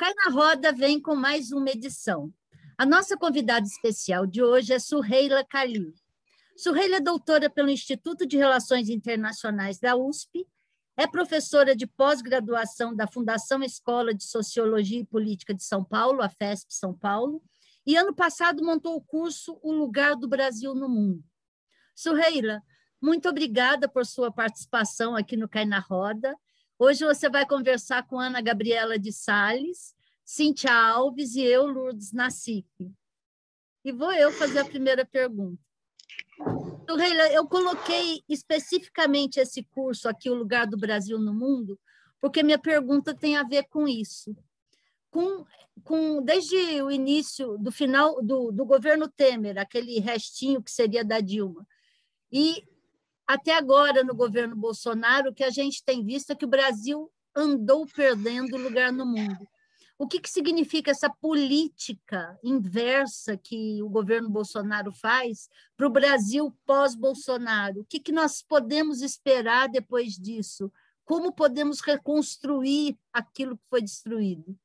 Cai na Roda vem com mais uma edição. A nossa convidada especial de hoje é Surreila Khalil. Surreila é doutora pelo Instituto de Relações Internacionais da USP, é professora de pós-graduação da Fundação Escola de Sociologia e Política de São Paulo, a FESP São Paulo, e ano passado montou o curso O Lugar do Brasil no Mundo. Surreila, muito obrigada por sua participação aqui no Cai na Roda. Hoje você vai conversar com Ana Gabriela de Sales, Cíntia Alves e eu, Lourdes Nassif. E vou eu fazer a primeira pergunta. Reila, eu coloquei especificamente esse curso aqui, O Lugar do Brasil no Mundo, porque minha pergunta tem a ver com isso. Com, com, desde o início, do final do, do governo Temer, aquele restinho que seria da Dilma, e até agora, no governo Bolsonaro, o que a gente tem visto é que o Brasil andou perdendo lugar no mundo. O que, que significa essa política inversa que o governo Bolsonaro faz para o Brasil pós-Bolsonaro? O que, que nós podemos esperar depois disso? Como podemos reconstruir aquilo que foi destruído?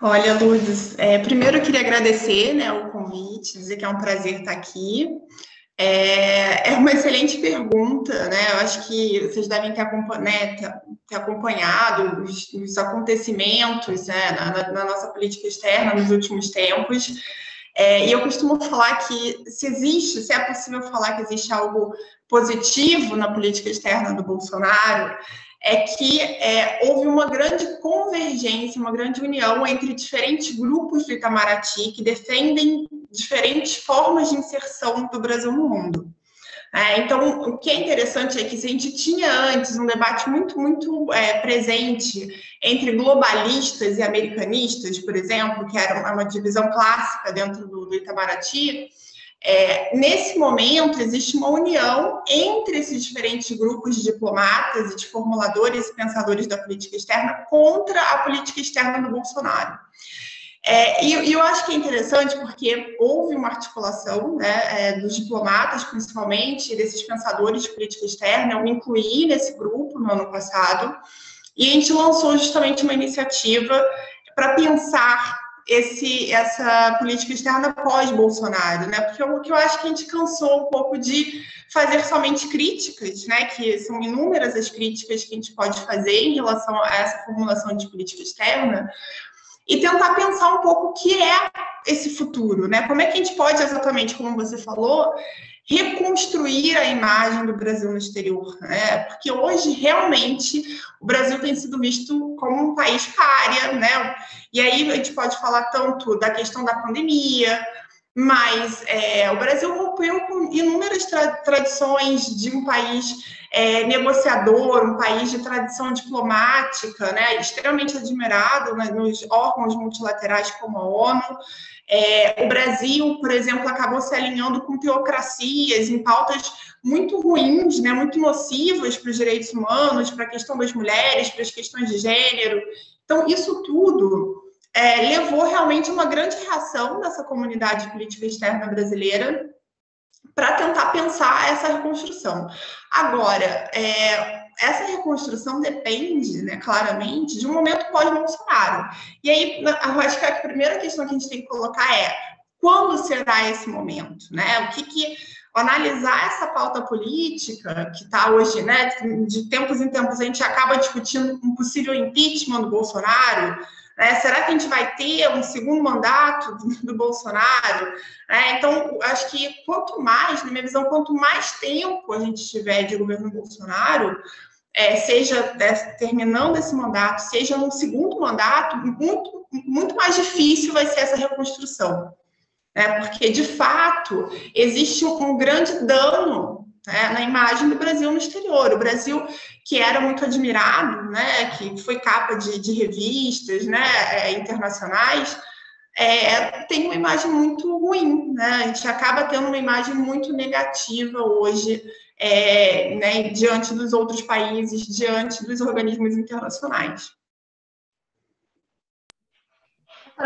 Olha, Lourdes, é, primeiro eu queria agradecer né, o convite, dizer que é um prazer estar aqui. É, é uma excelente pergunta, né? Eu acho que vocês devem ter, né, ter acompanhado os, os acontecimentos né, na, na, nossa política externa nos últimos tempos. É, e eu costumo falar que se existe, se é possível falar que existe algo positivo na política externa do Bolsonaro, é que é, houve uma grande convergência, uma grande união entre diferentes grupos do Itamaraty que defendem diferentes formas de inserção do Brasil no mundo. É, então, o que é interessante é que se a gente tinha antes um debate muito, muito é, presente entre globalistas e americanistas, por exemplo, que era uma divisão clássica dentro do, do Itamaraty, é, nesse momento, existe uma união entre esses diferentes grupos de diplomatas e de formuladores e pensadores da política externa contra a política externa do Bolsonaro. É, e, e, eu acho que é interessante porque houve uma articulação né, é, dos diplomatas, principalmente, desses pensadores de política externa. Eu me incluí nesse grupo no ano passado e a gente lançou justamente uma iniciativa para pensar esse, essa política externa pós-Bolsonaro, né? Porque o que eu acho que a gente cansou um pouco de fazer somente críticas, né? Que são inúmeras as críticas que a gente pode fazer em relação a essa formulação de política externa, e tentar pensar um pouco o que é esse futuro, né? Como é que a gente pode, exatamente como você falou, reconstruir a imagem do Brasil no exterior, né? Porque hoje realmente o Brasil tem sido visto como um país párea, né? E aí a gente pode falar tanto da questão da pandemia, mas é, o Brasil rompeu com inúmeras tra tradições de um país é, negociador, um país de tradição diplomática, né, extremamente admirado né, nos órgãos multilaterais como a ONU. É, o Brasil, por exemplo, acabou se alinhando com teocracias em pautas muito ruins, né, muito nocivas para os direitos humanos, para a questão das mulheres, para as questões de gênero. Então, isso tudo é, levou realmente uma grande reação dessa comunidade política externa brasileira para tentar pensar essa reconstrução. Agora, é, essa reconstrução depende, né, claramente, de um momento pós-Bolsonaro. E aí, eu acho que a primeira questão que a gente tem que colocar é quando será esse momento, né? O que que analisar essa pauta política que está hoje, né? De tempos em tempos a gente acaba discutindo um possível impeachment do Bolsonaro. Né? Será que a gente vai ter um segundo mandato do, Bolsonaro? É, então, acho que quanto mais, na minha visão, quanto mais tempo a gente tiver de governo Bolsonaro, é, seja terminando esse mandato, seja num segundo mandato, muito, muito mais difícil vai ser essa reconstrução. Né? Porque, de fato, existe um grande dano né, na imagem do Brasil no exterior. O Brasil, que era muito admirado, né, que foi capa de, de revistas né, é, internacionais, é, tem uma imagem muito ruim. Né? A gente acaba tendo uma imagem muito negativa hoje é, né, diante dos outros países, diante dos organismos internacionais.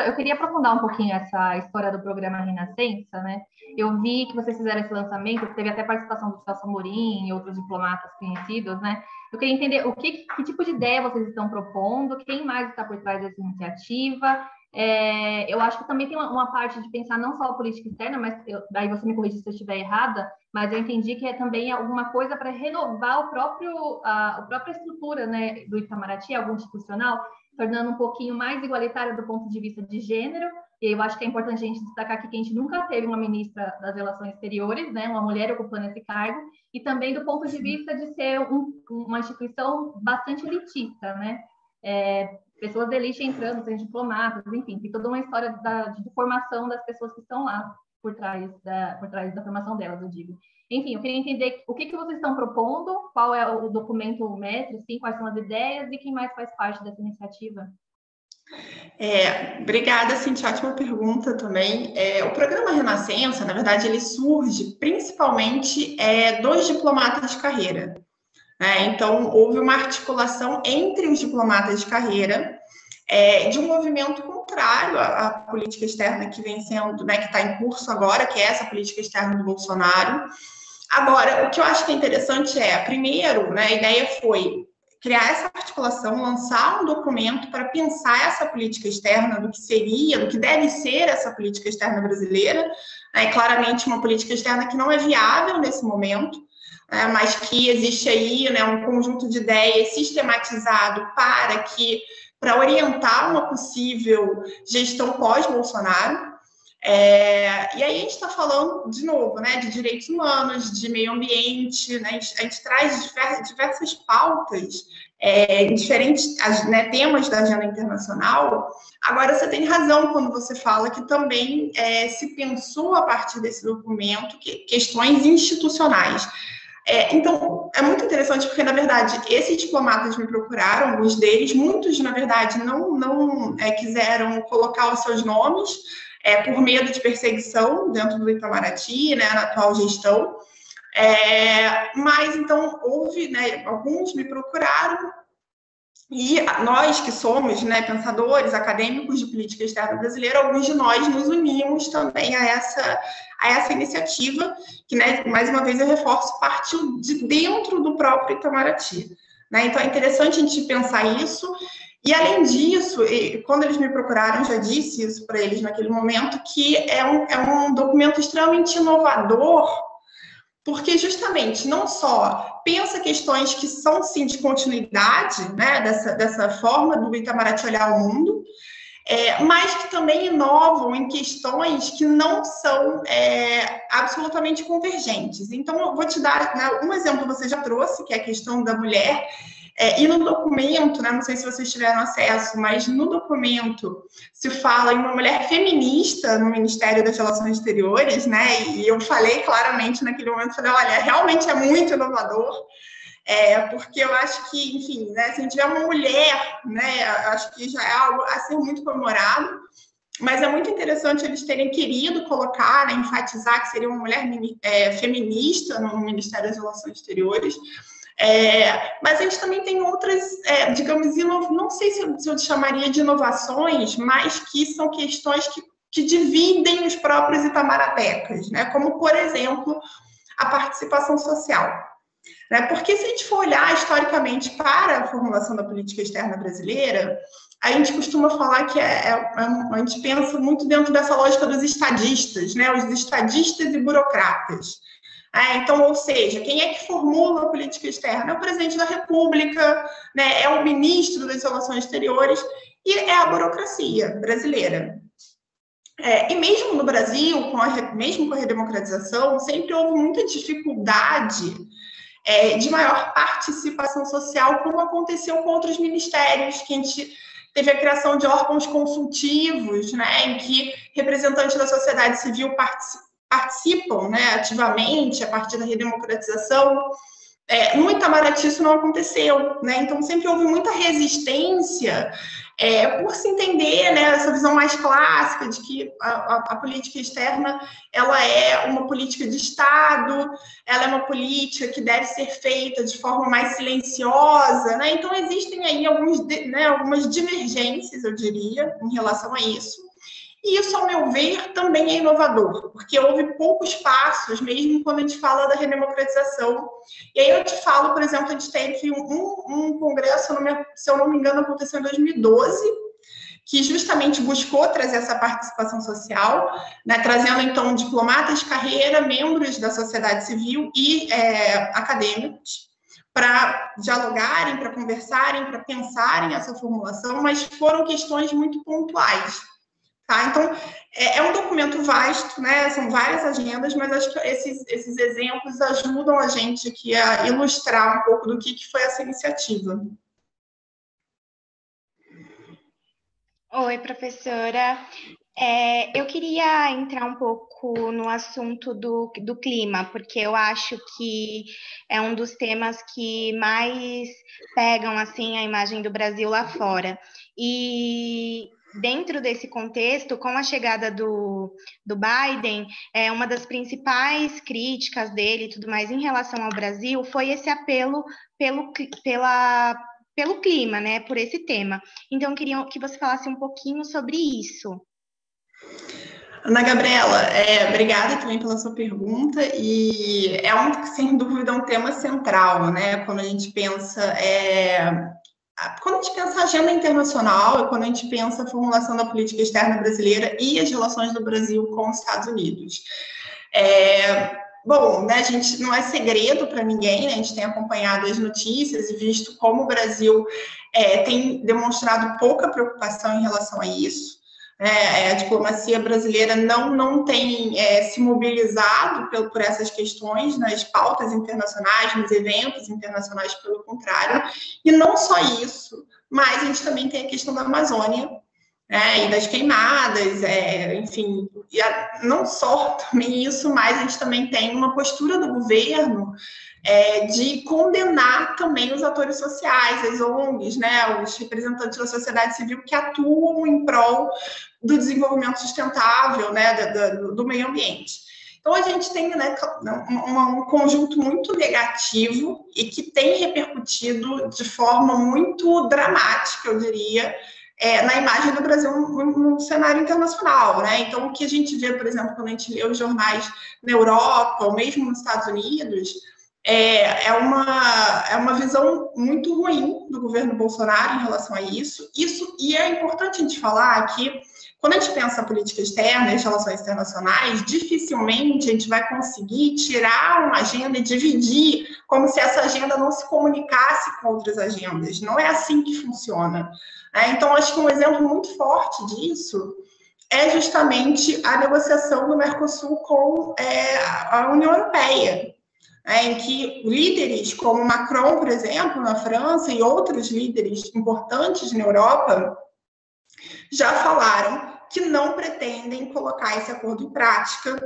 Eu queria aprofundar um pouquinho essa história do programa Renascença, né? Eu vi que vocês fizeram esse lançamento, teve até participação do Celso Amorim e outros diplomatas conhecidos, né? Eu queria entender o que, que tipo de ideia vocês estão propondo, quem mais está por trás dessa iniciativa. É, eu acho que também tem uma, uma, parte de pensar não só a política externa, mas eu, daí você me corrige se eu estiver errada, mas eu entendi que é também alguma coisa para renovar o próprio, a, a própria estrutura né, do Itamaraty, algo institucional, tornando um pouquinho mais igualitária do ponto de vista de gênero. E eu acho que é importante a gente destacar aqui que a gente nunca teve uma ministra das Relações Exteriores, né, uma mulher ocupando esse cargo, e também do ponto de vista de ser um, uma instituição bastante elitista, né? É, pessoas de elite entrando, sem diplomatas, enfim, tem toda uma história da, de formação das pessoas que estão lá por trás da, por trás da formação delas, eu digo. Enfim, eu queria entender o que, que vocês estão propondo, qual é o documento METRE, sim, quais são as ideias e quem mais faz parte dessa iniciativa. É, obrigada, Cintia, ótima pergunta também. É, o programa Renascença, na verdade, ele surge principalmente é, dos diplomatas de carreira. Né? Então, houve uma articulação entre os diplomatas de carreira é, de um movimento contrário à, à, política externa que vem sendo, né, que está em curso agora, que é essa política externa do Bolsonaro. Agora, o que eu acho que é interessante é, primeiro, né, a ideia foi criar essa articulação, lançar um documento para pensar essa política externa, do que seria, do que deve ser essa política externa brasileira. É claramente uma política externa que não é viável nesse momento, é, mas que existe aí né, um conjunto de ideias sistematizado para que para orientar uma possível gestão pós-Bolsonaro. É, e aí a gente está falando, de novo, né, de direitos humanos, de meio ambiente, né, a, gente, a gente traz diversas, diversas pautas, é, diferentes né, temas da agenda internacional. Agora, você tem razão quando você fala que também é, se pensou a partir desse documento que, questões institucionais. É, então, é muito interessante porque, na verdade, esses diplomatas me procuraram, alguns deles, muitos, na verdade, não, não é, quiseram colocar os seus nomes, é, por medo de perseguição dentro do Itamaraty, né, na atual gestão. É, mas então houve, né, alguns me procuraram e nós que somos né, pensadores acadêmicos de política externa brasileira, alguns de nós nos unimos também a essa, a essa iniciativa, que, né, mais uma vez, eu reforço, partiu de dentro do próprio Itamaraty. Né? Então, é interessante a gente pensar isso. E, além disso, quando eles me procuraram, já disse isso para eles naquele momento, que é um, é um documento extremamente inovador porque justamente não só pensa questões que são sim de continuidade, né, dessa, dessa forma do Itamaraty olhar o mundo, é, mas que também inovam em questões que não são é, absolutamente convergentes. Então, eu vou te dar né, um exemplo, você já trouxe, que é a questão da mulher é, e no documento, né, não sei se vocês tiveram acesso, mas no documento se fala em uma mulher feminista no Ministério das Relações Exteriores, né? E eu falei claramente naquele momento, falei, olha, realmente é muito inovador. É, porque eu acho que, enfim, né, se a gente tiver uma mulher, né, acho que já é algo a ser muito comemorado, mas é muito interessante eles terem querido colocar, né, enfatizar que seria uma mulher é, feminista no Ministério das Relações Exteriores, é, mas a gente também tem outras, é, digamos, não sei se eu, se eu, chamaria de inovações, mas que são questões que, que dividem os próprios itamarapecas, né? como, por exemplo, a participação social. Né? Porque se a gente for olhar historicamente para a formulação da política externa brasileira, a gente costuma falar que é, é, é a gente pensa muito dentro dessa lógica dos estadistas, né? os estadistas e burocratas. É, então, ou seja, quem é que formula a política externa? É o presidente da República, né, é o ministro das Relações Exteriores e é a burocracia brasileira. É, e mesmo no Brasil, com a, mesmo com a redemocratização, sempre houve muita dificuldade é, de maior participação social, como aconteceu com outros ministérios, que a gente teve a criação de órgãos consultivos, né, em que representantes da sociedade civil participam participam né, ativamente a partir da redemocratização. É, no Itamaraty isso não aconteceu, né? Então sempre houve muita resistência é, por se entender, né, essa visão mais clássica de que a, a, a, política externa ela é uma política de Estado, ela é uma política que deve ser feita de forma mais silenciosa, né? Então existem aí alguns, né, algumas divergências, eu diria, em relação a isso. E isso, ao meu ver, também é inovador, porque houve poucos passos, mesmo quando a gente fala da redemocratização. E aí eu te falo, por exemplo, a gente teve um, um congresso, se eu não me engano, aconteceu em 2012, que justamente buscou trazer essa participação social, né, trazendo então diplomatas de carreira, membros da sociedade civil e é, acadêmicos para dialogarem, para conversarem, para pensarem essa formulação, mas foram questões muito pontuais. Tá? Então, é, é, um documento vasto, né? são várias agendas, mas acho que esses, esses exemplos ajudam a gente aqui a ilustrar um pouco do que, que foi essa iniciativa. Oi, professora. É, eu queria entrar um pouco no assunto do, do clima, porque eu acho que é um dos temas que mais pegam assim a imagem do Brasil lá fora. E dentro desse contexto, com a chegada do, do Biden, é, uma das principais críticas dele e tudo mais em relação ao Brasil foi esse apelo pelo, pela pelo clima, né, por esse tema. Então, queria que você falasse um pouquinho sobre isso. Ana Gabriela, é, obrigada também pela sua pergunta, e é um, sem dúvida, um tema central, né, quando a gente pensa, é, quando a gente pensa agenda internacional, quando a gente pensa a formulação da política externa brasileira e as relações do Brasil com os Estados Unidos. É, Bom, né, a gente não é segredo para ninguém, né, a gente tem acompanhado as notícias e visto como o Brasil é, tem demonstrado pouca preocupação em relação a isso. É, a diplomacia brasileira não, não tem é, se mobilizado por, por essas questões nas pautas internacionais, nos eventos internacionais, pelo contrário. E não só isso, mas a gente também tem a questão da Amazônia, é, e das queimadas, é, enfim, e a, não só também isso, mas a gente também tem uma postura do governo é, de condenar também os atores sociais, as ONGs, né, os representantes da sociedade civil que atuam em prol do desenvolvimento sustentável, né, do, do meio ambiente. Então, a gente tem né, um, um, conjunto muito negativo e que tem repercutido de forma muito dramática, eu diria, é, na imagem do Brasil no, cenário internacional, né? Então, o que a gente vê, por exemplo, quando a gente lê os jornais na Europa, ou mesmo nos Estados Unidos, é, é, uma, é uma visão muito ruim do governo Bolsonaro em relação a isso. Isso e é importante a gente falar que quando a gente pensa a política externa e relações internacionais, dificilmente a gente vai conseguir tirar uma agenda e dividir como se essa agenda não se comunicasse com outras agendas. Não é assim que funciona. É, então, acho que um exemplo muito forte disso é justamente a negociação do Mercosul com é, a União Europeia, é, em que líderes como Macron, por exemplo, na França, e outros líderes importantes na Europa já falaram que não pretendem colocar esse acordo em prática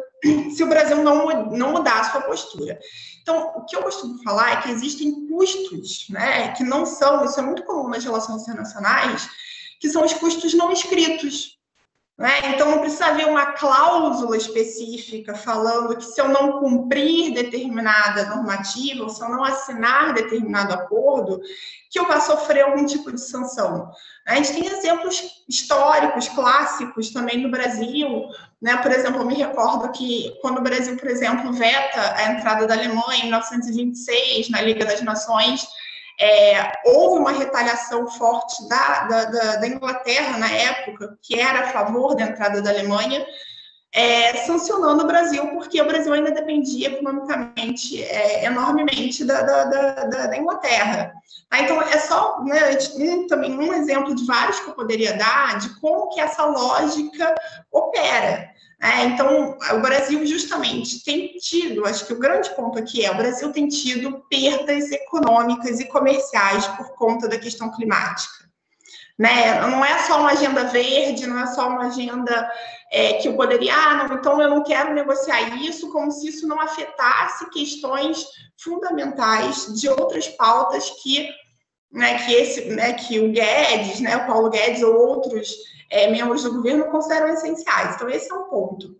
se o Brasil não, não mudar a sua postura. Então, o que eu costumo falar é que existem custos, né, que não são, isso é muito comum nas relações internacionais, que são os custos não escritos. Né? Então, não precisa haver uma cláusula específica falando que se eu não cumprir determinada normativa, ou se eu não assinar determinado acordo, que eu vá sofrer algum tipo de sanção. A gente tem exemplos históricos, clássicos também no Brasil. Né? Por exemplo, eu me recordo que quando o Brasil, por exemplo, veta a entrada da Alemanha em 1926 na Liga das Nações, é, houve uma retaliação forte da, da, da, Inglaterra na época, que era a favor da entrada da Alemanha, é, sancionando o Brasil, porque o Brasil ainda dependia economicamente é, enormemente da, da, Inglaterra. Ah, então, é só né, também um exemplo de vários que eu poderia dar de como que essa lógica opera. É, então, o Brasil justamente tem tido, acho que o grande ponto aqui é, o Brasil tem tido perdas econômicas e comerciais por conta da questão climática. Né? Não é só uma agenda verde, não é só uma agenda é, que eu poderia, ah, não, então eu não quero negociar isso, como se isso não afetasse questões fundamentais de outras pautas que, né, que esse, né, que o Guedes, né, o Paulo Guedes ou outros é, membros do governo consideram essenciais. Então, esse é um ponto.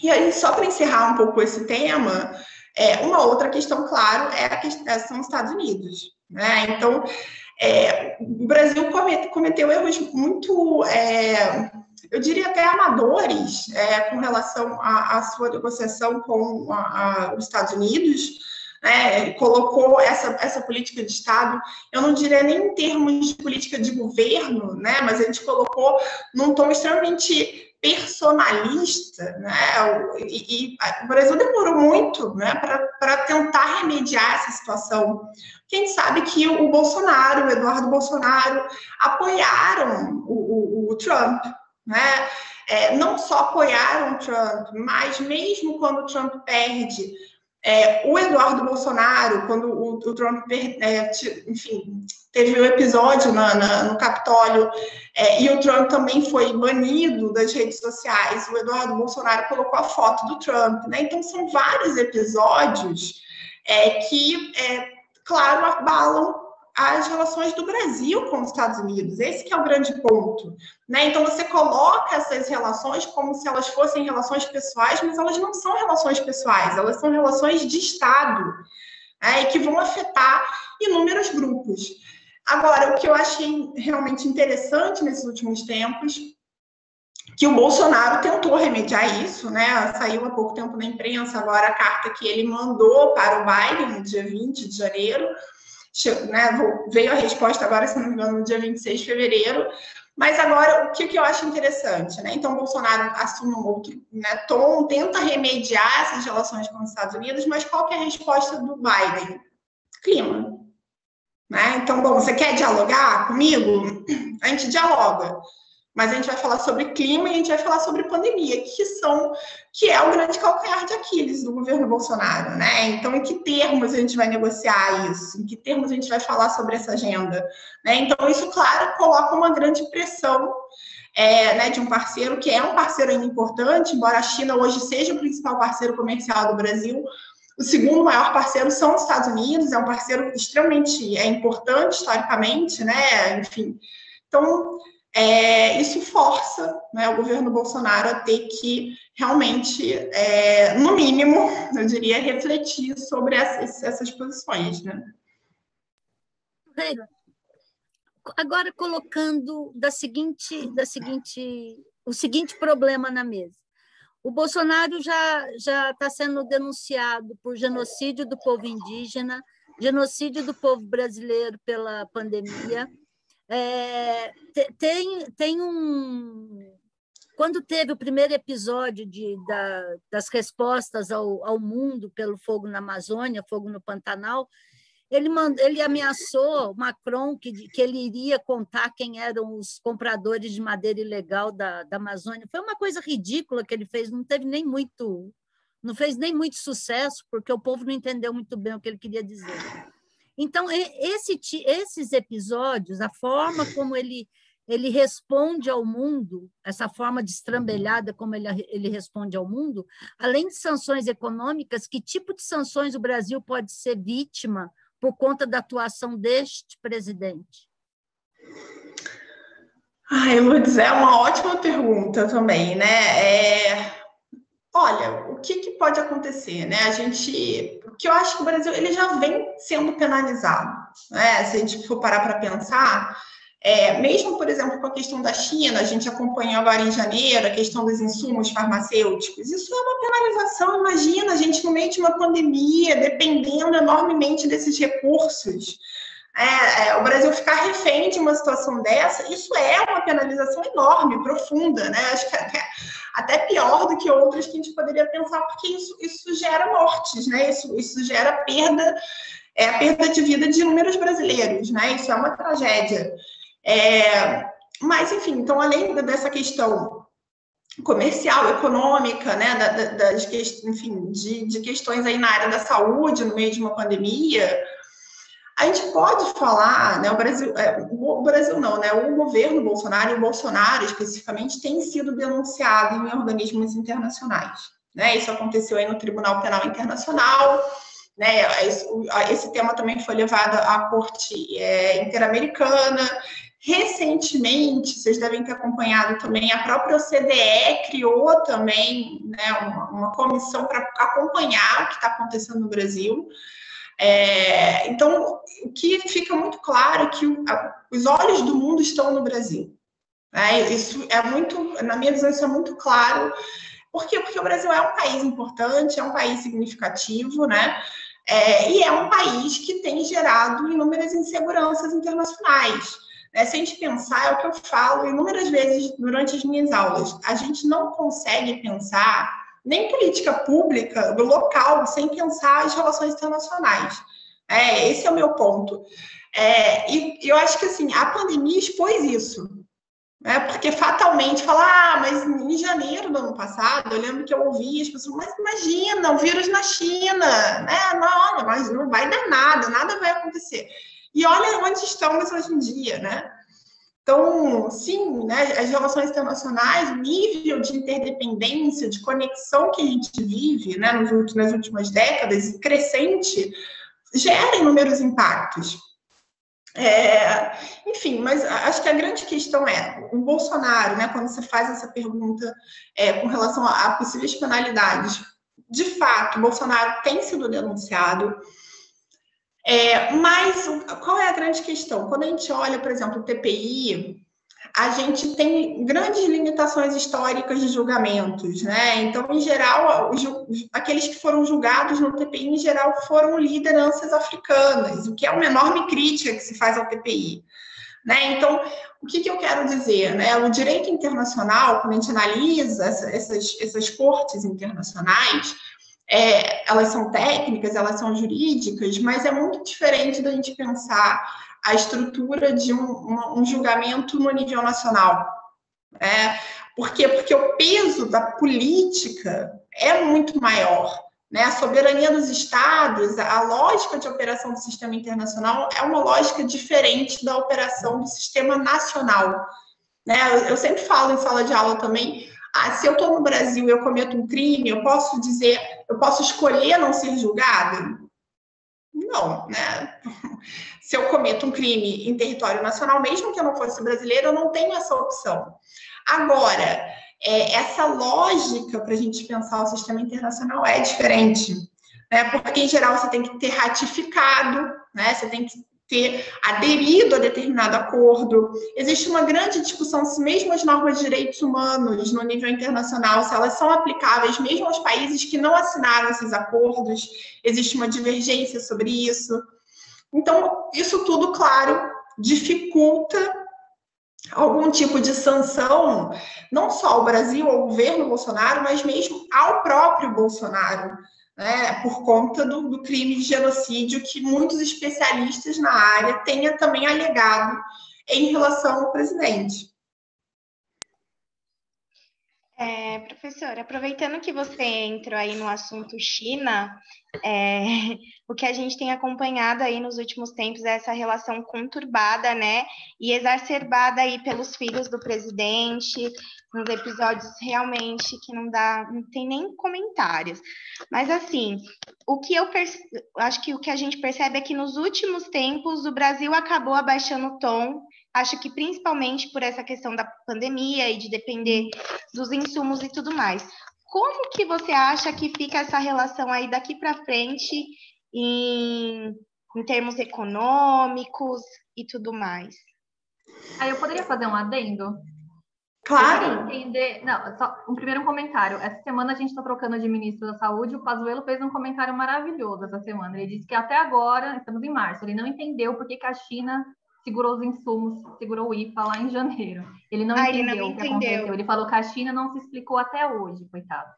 E aí, só para encerrar um pouco esse tema, é, uma outra questão, claro, é a questão, é, são os Estados Unidos. Né? Então, é, o Brasil cometeu erros muito é, eu diria até amadores, é, com relação à sua negociação com a, a, os Estados Unidos, né, colocou essa, essa política de Estado, eu não diria nem em termos de política de governo, né, mas a gente colocou num tom extremamente personalista, né, e, e o Brasil demorou muito né, para tentar remediar essa situação. Quem sabe que o Bolsonaro, o Eduardo Bolsonaro, apoiaram o, o, o Trump, né? É, não só apoiaram o Trump, mas mesmo quando o Trump perde, é, o Eduardo Bolsonaro, quando o, o Trump, é, enfim, teve o um episódio na, na, no Capitólio é, e o Trump também foi banido das redes sociais, o Eduardo Bolsonaro colocou a foto do Trump, né? Então são vários episódios é, que, é, claro, abalam as relações do Brasil com os Estados Unidos. Esse é o grande ponto. Né? Então, você coloca essas relações como se elas fossem relações pessoais, mas elas não são relações pessoais, elas são relações de Estado, né? e que vão afetar inúmeros grupos. Agora, o que eu achei realmente interessante nesses últimos tempos, que o Bolsonaro tentou remediar isso, né? Saiu há pouco tempo na imprensa agora a carta que ele mandou para o Biden no dia 20 de janeiro, né, veio a resposta agora, se não me engano, no dia 26 de fevereiro. Mas agora, o que, que eu acho interessante, né? Então, Bolsonaro assume um outro né, tom, tenta remediar essas relações com os Estados Unidos, mas qual é a resposta do Biden? Clima. Né? Então, bom, você quer dialogar comigo? A gente dialoga mas a gente vai falar sobre clima e a gente vai falar sobre pandemia, que são que é o grande calcanhar de Aquiles do governo Bolsonaro, né? Então, em que termos a gente vai negociar isso? Em que termos a gente vai falar sobre essa agenda? Né? Então, isso, claro, coloca uma grande pressão é, né, de um parceiro que é um parceiro ainda importante, embora a China hoje seja o principal parceiro comercial do Brasil, o segundo maior parceiro são os Estados Unidos, é um parceiro extremamente é importante historicamente, né? Enfim, então é, isso força né, o governo Bolsonaro a ter que realmente, é, no mínimo, eu diria, refletir sobre essas, essas posições. Né? Agora colocando da seguinte, da seguinte, o seguinte problema na mesa. O Bolsonaro já já está sendo denunciado por genocídio do povo indígena, genocídio do povo brasileiro pela pandemia, é, tem, tem um. Quando teve o primeiro episódio de, da, das respostas ao, ao mundo pelo fogo na Amazônia, fogo no Pantanal, ele, mandou, ele ameaçou Macron que, que ele iria contar quem eram os compradores de madeira ilegal da, da Amazônia. Foi uma coisa ridícula que ele fez, não teve nem muito, não fez nem muito sucesso, porque o povo não entendeu muito bem o que ele queria dizer. Então, esse, esses episódios, a forma como ele, ele responde ao mundo, essa forma destrambelhada como ele, ele responde ao mundo, além de sanções econômicas, que tipo de sanções o Brasil pode ser vítima por conta da atuação deste presidente? Ah, eu vou dizer, é uma ótima pergunta também, né? É, Olha, o que, que, pode acontecer, né? A gente, porque eu acho que o Brasil ele já vem sendo penalizado, né? Se a gente for parar para pensar, é, mesmo por exemplo com a questão da China, a gente acompanhou agora em janeiro a questão dos insumos farmacêuticos. Isso é uma penalização. Imagina a gente no meio de uma pandemia, dependendo enormemente desses recursos. É, é, o Brasil ficar refém de uma situação dessa, isso é uma penalização enorme, profunda, né? Acho que até, até pior do que outras que a gente poderia pensar, porque isso, isso gera mortes, né? Isso, isso gera perda, é a perda de vida de inúmeros brasileiros, né? Isso é uma tragédia. É, mas, enfim, então, além dessa questão comercial, econômica, né, das, enfim, de, de questões aí na área da saúde, no meio de uma pandemia, a gente pode falar, né, o Brasil, é, o Brasil não, né, o governo Bolsonaro e o Bolsonaro especificamente tem sido denunciado em organismos internacionais, né? Isso aconteceu aí no Tribunal Penal Internacional, né? Esse, esse tema também foi levado à Corte é, Interamericana. Recentemente, vocês devem ter acompanhado também, a própria OCDE criou também né, uma, uma comissão para acompanhar o que está acontecendo no Brasil. É, então, o que fica muito claro é que o, a, os olhos do mundo estão no Brasil. É, isso é muito, na minha visão, isso é muito claro. Por quê? Porque o Brasil é um país importante, é um país significativo, né? É, e é um país que tem gerado inúmeras inseguranças internacionais. Né? Se a gente pensar, é o que eu falo inúmeras vezes durante as minhas aulas, a gente não consegue pensar nem política pública local sem pensar as relações internacionais. É, esse é o meu ponto. É, e eu acho que assim, a pandemia expôs isso. Né? Porque fatalmente falar, ah, mas em janeiro do ano passado, eu lembro que eu ouvi as pessoas, mas imagina, o vírus na China, né? Não, mas não vai dar nada, nada vai acontecer. E olha onde estamos hoje em dia, né? Então, sim, né, as relações internacionais, o nível de interdependência, de conexão que a gente vive né, nas últimas décadas, crescente, gera inúmeros impactos. É, enfim, mas acho que a grande questão é, o Bolsonaro, né, quando você faz essa pergunta é, com relação a, a possíveis penalidades, de fato, Bolsonaro tem sido denunciado, é, mas qual é a grande questão? Quando a gente olha, por exemplo, o TPI, a gente tem grandes limitações históricas de julgamentos, né? Então, em geral, aqueles que foram julgados no TPI, em geral, foram lideranças africanas, o que é uma enorme crítica que se faz ao TPI. Né? Então, o que, que eu quero dizer? Né? O direito internacional, quando a gente analisa essa, essas, essas cortes internacionais, é, elas são técnicas, elas são jurídicas, mas é muito diferente da gente pensar a estrutura de um, um, um julgamento no nível nacional. Né? Por quê? Porque o peso da política é muito maior. Né? A soberania dos estados, a lógica de operação do sistema internacional é uma lógica diferente da operação do sistema nacional. Né? Eu sempre falo em sala de aula também ah, se eu estou no Brasil e eu cometo um crime, eu posso dizer, eu posso escolher não ser julgada? Não, né? Se eu cometo um crime em território nacional, mesmo que eu não fosse brasileira, eu não tenho essa opção. Agora, é, essa lógica para a gente pensar o sistema internacional é diferente, né? Porque em geral você tem que ter ratificado, né? Você tem que ter aderido a determinado acordo. Existe uma grande discussão se mesmo as normas de direitos humanos no nível internacional, se elas são aplicáveis mesmo aos países que não assinaram esses acordos. Existe uma divergência sobre isso. Então, isso tudo, claro, dificulta algum tipo de sanção, não só ao Brasil, ao governo Bolsonaro, mas mesmo ao próprio Bolsonaro né, por conta do, do, crime de genocídio que muitos especialistas na área tenham também alegado em relação ao presidente. É, professora, aproveitando que você entrou aí no assunto China, é, o que a gente tem acompanhado aí nos últimos tempos é essa relação conturbada, né, e exacerbada aí pelos filhos do presidente, uns episódios realmente que não dá, não tem nem comentários. Mas assim, o que eu acho que o que a gente percebe é que nos últimos tempos o Brasil acabou abaixando o tom. Acho que principalmente por essa questão da pandemia e de depender dos insumos e tudo mais. Como que você acha que fica essa relação aí daqui para frente em, em termos econômicos e tudo mais? Aí eu poderia fazer um adendo? Claro. Entender... Não, só um primeiro comentário. Essa semana a gente está trocando de ministro da Saúde. O Pazuello fez um comentário maravilhoso essa semana. Ele disse que até agora, estamos em março, ele não entendeu por que, que a China segurou os insumos, segurou o IFA lá em janeiro. Ele não ah, entendeu ele não o que entendeu. aconteceu. Ele falou que a China não se explicou até hoje, coitado.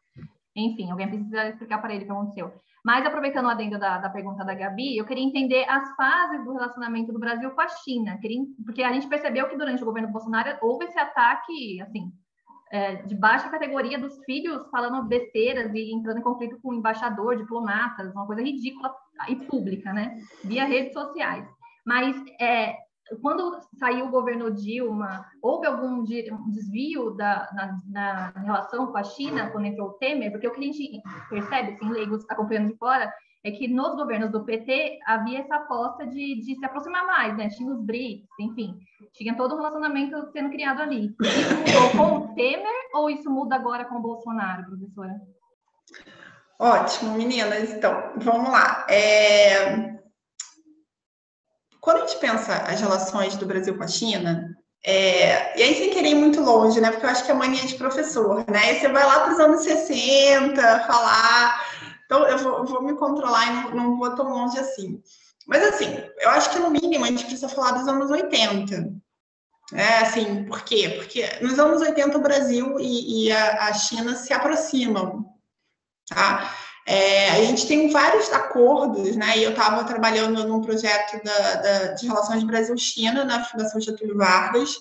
Enfim, alguém precisa explicar para ele o que aconteceu. Mas aproveitando o adendo da, da pergunta da Gabi, eu queria entender as fases do relacionamento do Brasil com a China, queria, porque a gente percebeu que durante o governo Bolsonaro houve esse ataque, assim, é, de baixa categoria dos filhos falando besteiras e entrando em conflito com embaixador, diplomatas, uma coisa ridícula e pública, né? Via redes sociais. Mas é, quando saiu o governo Dilma, houve algum desvio da, na, na, relação com a China, quando entrou o Temer? Porque o que a gente percebe, assim, leigos acompanhando de fora, é que nos governos do PT havia essa aposta de, de se aproximar mais, né? Tinha os BRICS, enfim, tinha todo um relacionamento sendo criado ali. Isso mudou com o Temer ou isso muda agora com o Bolsonaro, professora? Ótimo, meninas. Então, vamos lá. É... Quando a gente pensa as relações do Brasil com a China, É, e aí, sem querer ir muito longe, né? Porque eu acho que é mania de professor, né? E você vai lá para os anos 60 falar. Então, eu vou, vou me controlar e não, não, vou tão longe assim. Mas, assim, eu acho que no mínimo a gente precisa falar dos anos 80. É, assim, por quê? Porque nos anos 80 o Brasil e, e a, a, China se aproximam, tá? É, a gente tem vários acordos, né? E eu estava trabalhando num projeto da, da, de relações Brasil-China na Fundação Getúlio Vargas.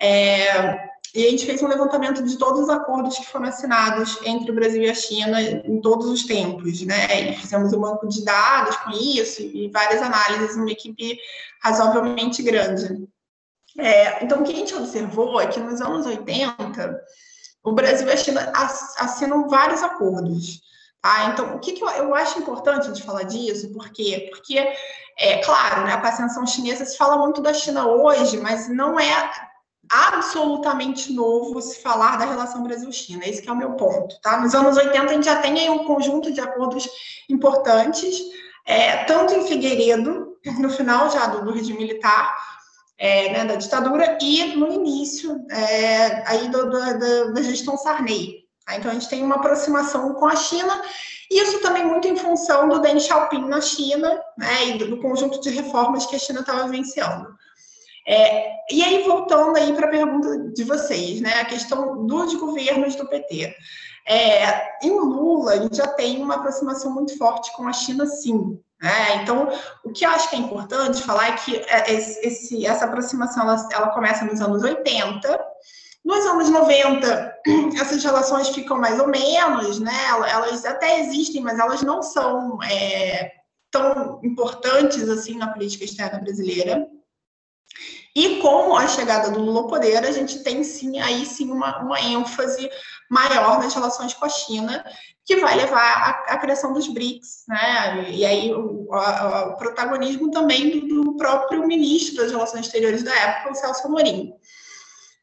É, e a gente fez um levantamento de todos os acordos que foram assinados entre o Brasil e a China em todos os tempos, né? E fizemos um banco de dados com isso e várias análises, uma equipe razoavelmente grande. É, então, o que a gente observou é que nos anos 80, o Brasil e a China assinam vários acordos. Tá? Então, o que, que eu, eu, acho importante de falar disso? Por quê? Porque, é claro, né, a ascensão chinesa se fala muito da China hoje, mas não é absolutamente novo se falar da relação Brasil-China. Esse é o meu ponto. Tá? Nos anos 80, a gente já tem aí um conjunto de acordos importantes, é, tanto em Figueiredo, no final já do, do regime militar, é, né, da ditadura, e no início é, aí do, do, da gestão Sarney. Tá? Então, a gente tem uma aproximação com a China, isso também muito em função do Deng Xiaoping na China, né, e do, conjunto de reformas que a China estava vivenciando. É, e aí, voltando aí para a pergunta de vocês, né, a questão dos governos do PT. É, em Lula, a gente já tem uma aproximação muito forte com a China, sim. Né? Então, o que eu acho que é importante falar é que é, esse, essa aproximação ela, ela começa nos anos 80, nos anos 90, essas relações ficam mais ou menos, né? Elas até existem, mas elas não são é, tão importantes assim na política externa brasileira. E com a chegada do Lula ao poder, a gente tem sim aí sim uma, uma ênfase maior nas relações com a China, que vai levar à, criação dos BRICS, né? E aí o, a, o protagonismo também do, do, próprio ministro das Relações Exteriores da época, o Celso Amorim.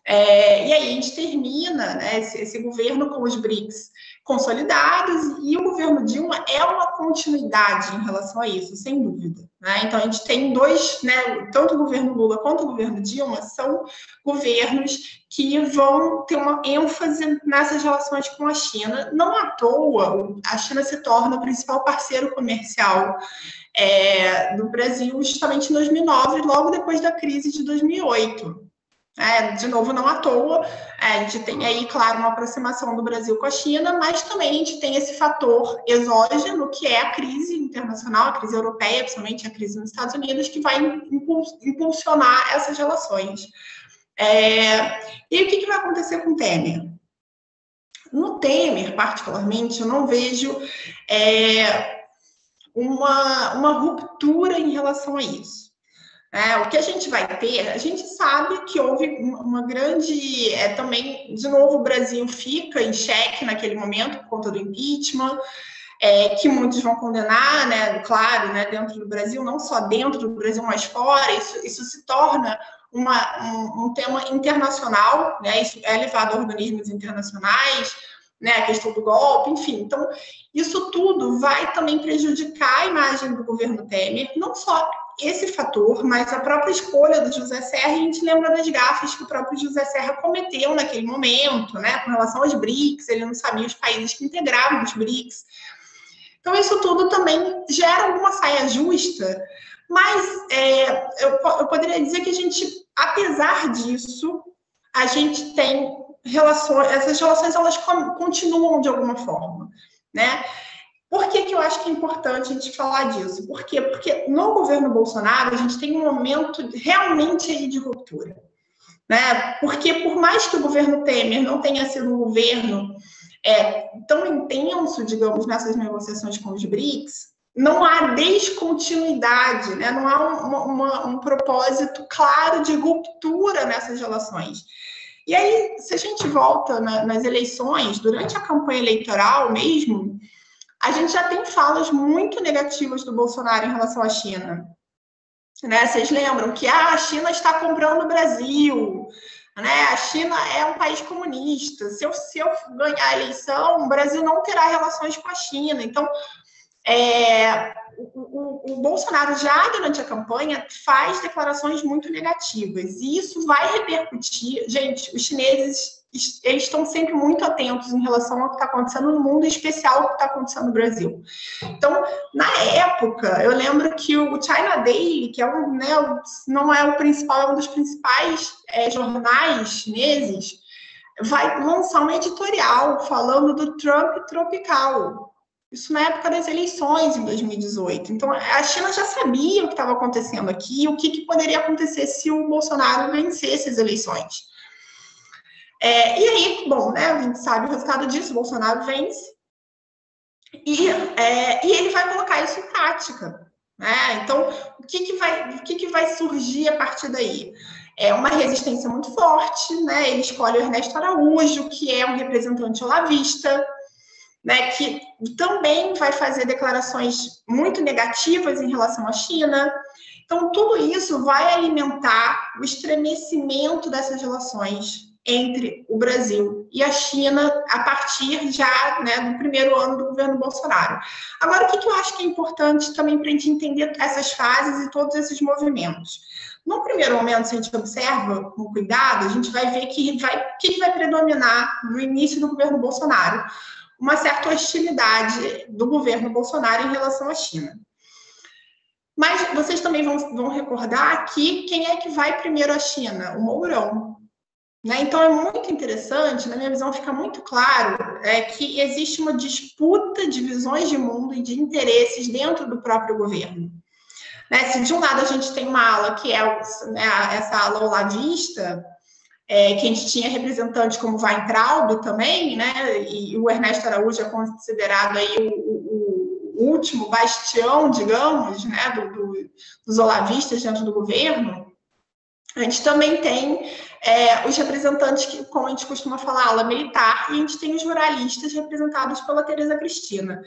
É, e aí a gente termina né, esse, esse, governo com os BRICS consolidados e o governo Dilma é uma continuidade em relação a isso, sem dúvida. Né? Então a gente tem dois, né, tanto o governo Lula quanto o governo Dilma são governos que vão ter uma ênfase nessas relações com a China. Não à toa, a China se torna o principal parceiro comercial é, do Brasil justamente em 2009, logo depois da crise de 2008. É, de novo, não à toa, é, a gente tem aí, claro, uma aproximação do Brasil com a China, mas também a gente tem esse fator exógeno, que é a crise internacional, a crise europeia, principalmente a crise nos Estados Unidos, que vai impulsionar essas relações. É, e o que, que vai acontecer com o Temer? No Temer, particularmente, eu não vejo é, uma, uma ruptura em relação a isso. É, o que a gente vai ter, a gente sabe que houve uma grande. É, também, de novo, o Brasil fica em xeque naquele momento por conta do impeachment, é, que muitos vão condenar, né? Claro, né, dentro do Brasil, não só dentro do Brasil, mas fora, isso, isso se torna uma, um, um tema internacional, né? Isso é levado a organismos internacionais né, a questão do golpe, enfim. Então, isso tudo vai também prejudicar a imagem do governo Temer, não só esse fator, mas a própria escolha do José Serra, a gente lembra das gafas que o próprio José Serra cometeu naquele momento, né, com relação aos BRICS, ele não sabia os países que integravam os BRICS. Então, isso tudo também gera alguma saia justa, mas é, eu, eu poderia dizer que a gente, apesar disso, a gente tem relações, essas relações elas continuam de alguma forma, né? Por que, que eu acho que é importante a gente falar disso? Por quê? Porque no governo Bolsonaro a gente tem um momento realmente de ruptura. Né? Porque por mais que o governo Temer não tenha sido um governo é, tão intenso, digamos, nessas negociações com os BRICS, não há descontinuidade, né? não há um, uma, um propósito claro de ruptura nessas relações. E aí, se a gente volta na, nas eleições, durante a campanha eleitoral mesmo, a gente já tem falas muito negativas do Bolsonaro em relação à China. Né? Vocês lembram que ah, a China está comprando o Brasil, né? a China é um país comunista, se eu, se eu ganhar a eleição, o Brasil não terá relações com a China. Então, é, o, o, o, Bolsonaro já durante a campanha faz declarações muito negativas e isso vai repercutir. Gente, os chineses eles estão sempre muito atentos em relação ao que está acontecendo no mundo, em especial o que está acontecendo no Brasil. Então, na época, eu lembro que o China Daily, que é um, né, não é o principal, é um dos principais é, jornais chineses, vai lançar um editorial falando do Trump tropical. Isso na época das eleições, em 2018. Então, a China já sabia o que estava acontecendo aqui, o que, que poderia acontecer se o Bolsonaro vencesse as eleições. É, e aí, bom, né, a gente sabe o resultado disso, Bolsonaro vence, e, é, e ele vai colocar isso em prática. Né? Então, o que, que, vai, o que, que vai surgir a partir daí? É uma resistência muito forte, né? Ele escolhe o Ernesto Araújo, que é um representante olavista, né, que também vai fazer declarações muito negativas em relação à China. Então, tudo isso vai alimentar o estremecimento dessas relações entre o Brasil e a China a partir já né, do primeiro ano do governo Bolsonaro. Agora, o que, que eu acho que é importante também para a gente entender essas fases e todos esses movimentos? No primeiro momento, se a gente observa com cuidado, a gente vai ver que vai, que vai predominar no início do governo Bolsonaro uma certa hostilidade do governo Bolsonaro em relação à China. Mas vocês também vão, vão recordar que quem é que vai primeiro à China? O Mourão. Né? Então é muito interessante, na minha visão fica muito claro é, que existe uma disputa de visões de mundo e de interesses dentro do próprio governo. Né? Se de um lado a gente tem uma ala que é né, essa ala olavista, é, que a gente tinha representante como Weintraub também, né? E o Ernesto Araújo é considerado aí o, o, o último bastião, digamos, né? Do, do, dos olavistas dentro do governo. A gente também tem é, os representantes que, como a gente costuma falar, ala militar, e a gente tem os ruralistas representados pela Tereza Cristina.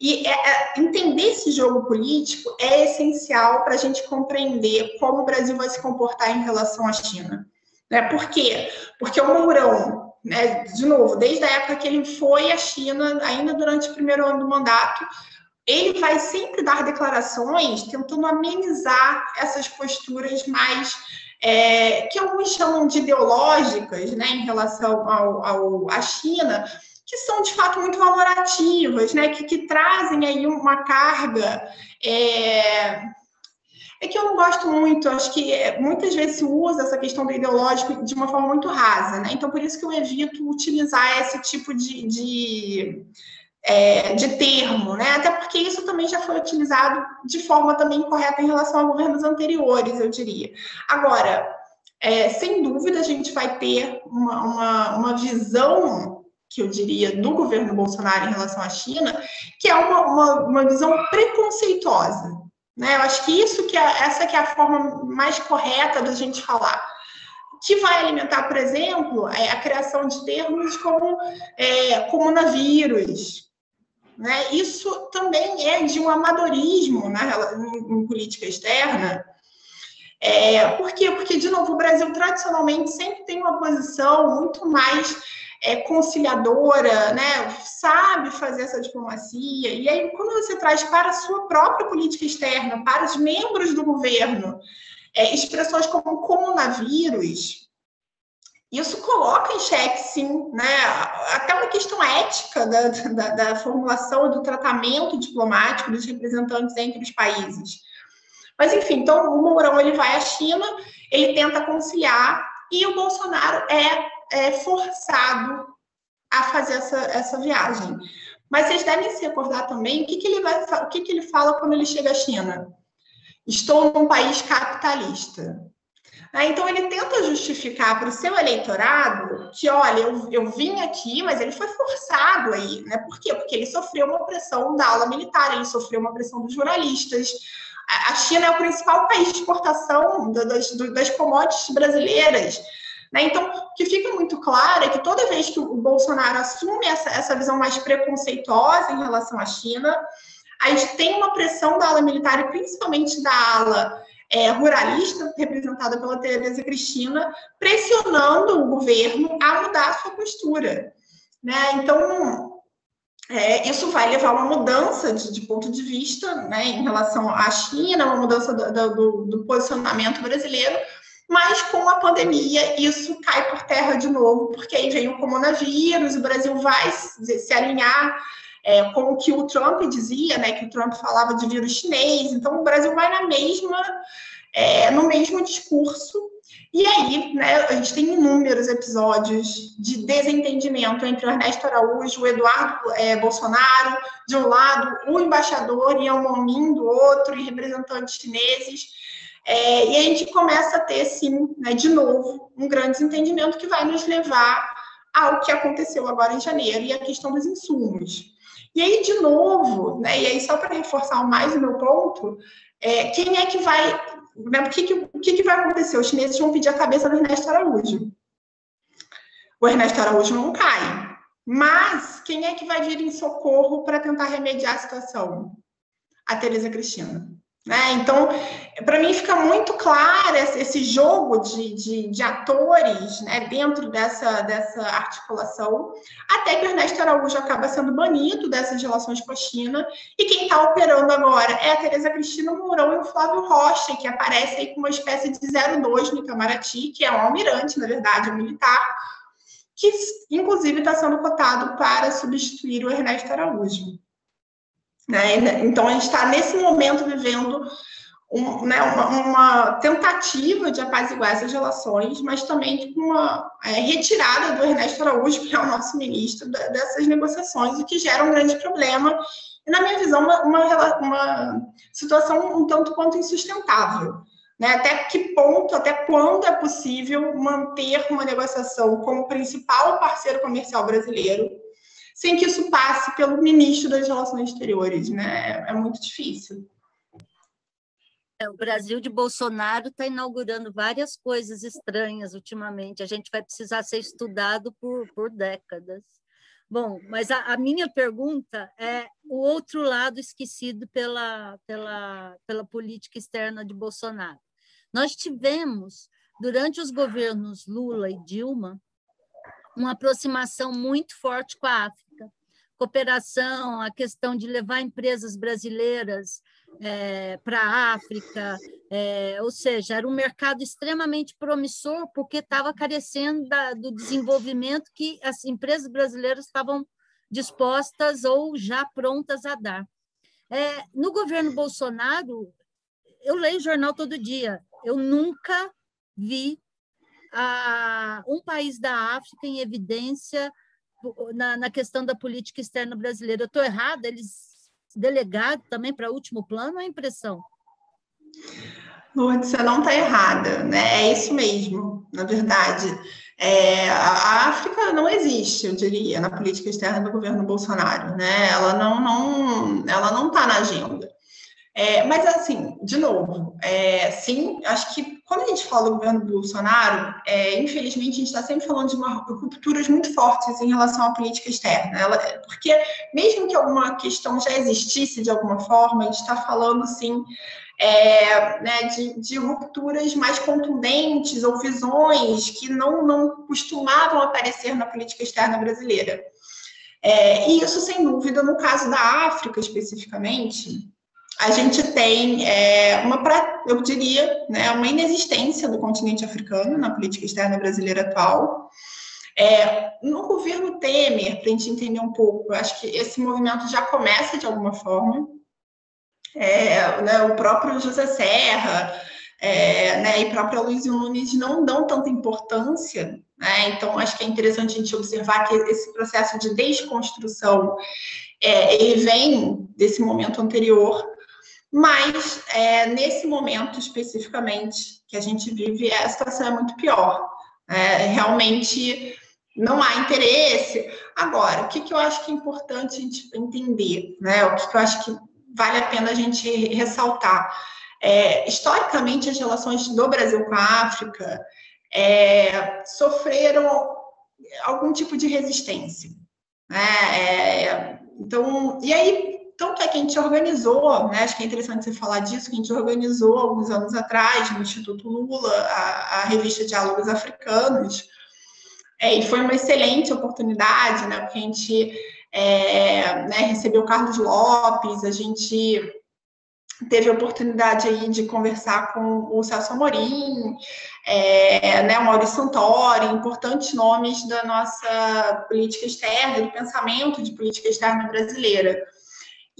E é, é, entender esse jogo político é essencial para a gente compreender como o Brasil vai se comportar em relação à China. Né? Por quê? Porque o Mourão, né, de novo, desde a época que ele foi à China, ainda durante o primeiro ano do mandato, ele vai sempre dar declarações tentando amenizar essas posturas mais é, que alguns chamam de ideológicas, né, em relação ao, ao, à China, que são de fato muito valorativas, né, que, que trazem aí uma carga é, é que eu não gosto muito, acho que é, muitas vezes se usa essa questão do ideológico de uma forma muito rasa, né? Então, por isso que eu evito utilizar esse tipo de, de, é, de termo, né? Até porque isso também já foi utilizado de forma também incorreta em relação a governos anteriores, eu diria. Agora, é, sem dúvida, a gente vai ter uma, uma, uma visão que eu diria, do governo Bolsonaro em relação à China, que é uma, uma, uma visão preconceituosa, né? Eu acho que isso que é, essa que é a forma mais correta da gente falar. Que vai alimentar, por exemplo, é a criação de termos como é, comunavírus. Né? Isso também é de um amadorismo né, em, em política externa. É, por quê? Porque, de novo, o Brasil tradicionalmente sempre tem uma posição muito mais é, conciliadora, né, sabe fazer essa diplomacia. E aí, quando você traz para a sua própria política externa, para os membros do governo, é, expressões como coronavírus, isso coloca em xeque, sim, né, até uma questão ética da, da, da formulação do tratamento diplomático dos representantes entre os países. Mas, enfim, então o Mourão ele vai à China, ele tenta conciliar, e o Bolsonaro é é, forçado a fazer essa, essa viagem. Mas vocês devem se recordar também o que, que ele vai o que, que ele fala quando ele chega à China. Estou num país capitalista. Ah, então ele tenta justificar para o seu eleitorado que, olha, eu, eu vim aqui, mas ele foi forçado aí, né? Por quê? Porque ele sofreu uma pressão da ala militar, ele sofreu uma pressão dos jornalistas. A China é o principal país de exportação das, das commodities brasileiras. Né? Então, o que fica muito claro é que toda vez que o Bolsonaro assume essa, essa visão mais preconceituosa em relação à China, a gente tem uma pressão da ala militar e principalmente da ala é, ruralista, representada pela Tereza Cristina, pressionando o governo a mudar a sua postura. Né? Então, é, isso vai levar a uma mudança de, de, ponto de vista né, em relação à China, uma mudança do, do, do, posicionamento brasileiro, mas com a pandemia isso cai por terra de novo, porque aí vem o coronavírus, o Brasil vai se, se alinhar é, com o que o Trump dizia, né, que o Trump falava de vírus chinês, então o Brasil vai na mesma, é, no mesmo discurso, e aí, né, a gente tem inúmeros episódios de desentendimento entre o Ernesto Araújo, o Eduardo é, Bolsonaro, de um lado, o embaixador Yang Momin do outro, e representantes chineses. É, e a gente começa a ter, sim, né, de novo, um grande desentendimento que vai nos levar ao que aconteceu agora em janeiro e a questão dos insumos. E aí, de novo, né, e aí só para reforçar mais o meu ponto, é, quem é que vai né, o, que, que, o que, que vai acontecer? Os chineses vão pedir a cabeça do Ernesto Araújo. O Ernesto Araújo não cai. Mas quem é que vai vir em socorro para tentar remediar a situação? A Tereza Cristina. Né? Então, para mim fica muito claro esse jogo de, de, de, atores né, dentro dessa, dessa articulação, até que o Ernesto Araújo acaba sendo banido dessas relações com a China, e quem está operando agora é a Tereza Cristina Mourão e o Flávio Rocha, que aparece aí com uma espécie de 02 no Itamaraty, que é um almirante, na verdade, um militar, que inclusive está sendo cotado para substituir o Ernesto Araújo. Né? Então, a gente está nesse momento vivendo um, né, uma, uma, tentativa de apaziguar essas relações, mas também com uma é, retirada do Ernesto Araújo, que é o nosso ministro, da, dessas negociações, o que gera um grande problema. E, na minha visão, uma, uma, uma situação um tanto quanto insustentável. Né? Até que ponto, até quando é possível manter uma negociação como principal parceiro comercial brasileiro sem que isso passe pelo ministro das Relações Exteriores, né? É muito difícil. É, o Brasil de Bolsonaro está inaugurando várias coisas estranhas ultimamente. A gente vai precisar ser estudado por, por décadas. Bom, mas a, a, minha pergunta é o outro lado esquecido pela, pela, pela política externa de Bolsonaro. Nós tivemos, durante os governos Lula e Dilma, uma aproximação muito forte com a África. Cooperação, a questão de levar empresas brasileiras é, para a África, é, ou seja, era um mercado extremamente promissor, porque estava carecendo da, do desenvolvimento que as empresas brasileiras estavam dispostas ou já prontas a dar. É, no governo Bolsonaro, eu leio jornal todo dia, eu nunca vi a, um país da África em evidência na, na questão da política externa brasileira. Eu estou errada? Eles delegaram também para último plano a impressão? Lourdes, você não está errada, né? É isso mesmo, na verdade. É, a África não existe, eu diria, na política externa do governo Bolsonaro, né? Ela não, não, ela não está na agenda. É, mas, assim, de novo, é, sim, acho que quando a gente fala do governo Bolsonaro, é, infelizmente a gente está sempre falando de uma, rupturas muito fortes em relação à política externa. Ela, porque, mesmo que alguma questão já existisse de alguma forma, a gente está falando, sim, é, né, de, de, rupturas mais contundentes ou visões que não, não costumavam aparecer na política externa brasileira. É, e isso, sem dúvida, no caso da África especificamente, a gente tem é, uma, eu diria, né, uma inexistência do continente africano na política externa brasileira atual. É, no governo Temer, para a gente entender um pouco, acho que esse movimento já começa de alguma forma. É, né, o próprio José Serra é, né, e próprio Luiz Nunes não dão tanta importância. Né, então, acho que é interessante a gente observar que esse processo de desconstrução é, ele vem desse momento anterior mas, é, nesse momento especificamente que a gente vive, a situação é muito pior. É, realmente não há interesse. Agora, o que, que eu acho que é importante a gente entender, né? o que, que eu acho que vale a pena a gente ressaltar? É, historicamente, as relações do Brasil com a África é, sofreram algum tipo de resistência. Né? É, então, e aí tanto é que a gente organizou, né, acho que é interessante você falar disso, que a gente organizou alguns anos atrás, no Instituto Lula, a, a revista Diálogos Africanos, é, e foi uma excelente oportunidade, né, porque a gente é, né, recebeu Carlos Lopes, a gente teve a oportunidade aí de conversar com o Celso Amorim, é, né, o Maurício Santori, importantes nomes da nossa política externa, do pensamento de política externa brasileira.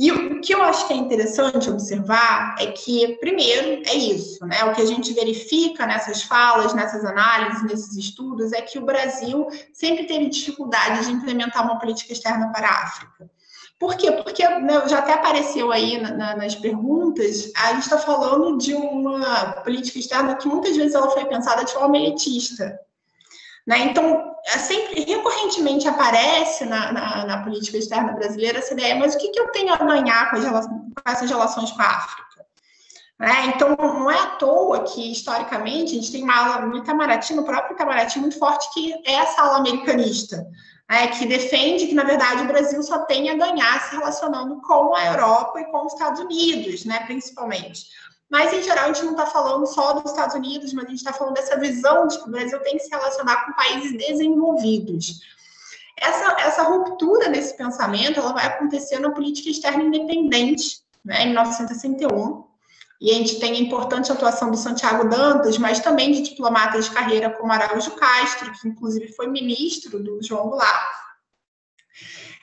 E o que eu acho que é interessante observar é que, primeiro, é isso, né? O que a gente verifica nessas falas, nessas análises, nesses estudos, é que o Brasil sempre teve dificuldade de implementar uma política externa para a África. Por quê? Porque né, já até apareceu aí na, na, nas perguntas, a gente está falando de uma política externa que muitas vezes ela foi pensada de forma elitista. Né? Então, é sempre, recorrentemente aparece na, na, na, política externa brasileira essa ideia, mas o que, que eu tenho a ganhar com, com essas relações com a África? Né? Então, não é à toa que, historicamente, a gente tem uma ala no Itamaraty, no próprio Itamaraty, muito forte, que é essa ala americanista, né? que defende que, na verdade, o Brasil só tem a ganhar se relacionando com a Europa e com os Estados Unidos, né? principalmente. Mas, em geral, a gente não está falando só dos Estados Unidos, mas a gente está falando dessa visão de que o Brasil tem que se relacionar com países desenvolvidos. Essa, essa ruptura nesse pensamento ela vai acontecer na política externa independente, né, em 1961. E a gente tem a importante atuação do Santiago Dantas, mas também de diplomatas de carreira como Araújo Castro, que inclusive foi ministro do João Goulart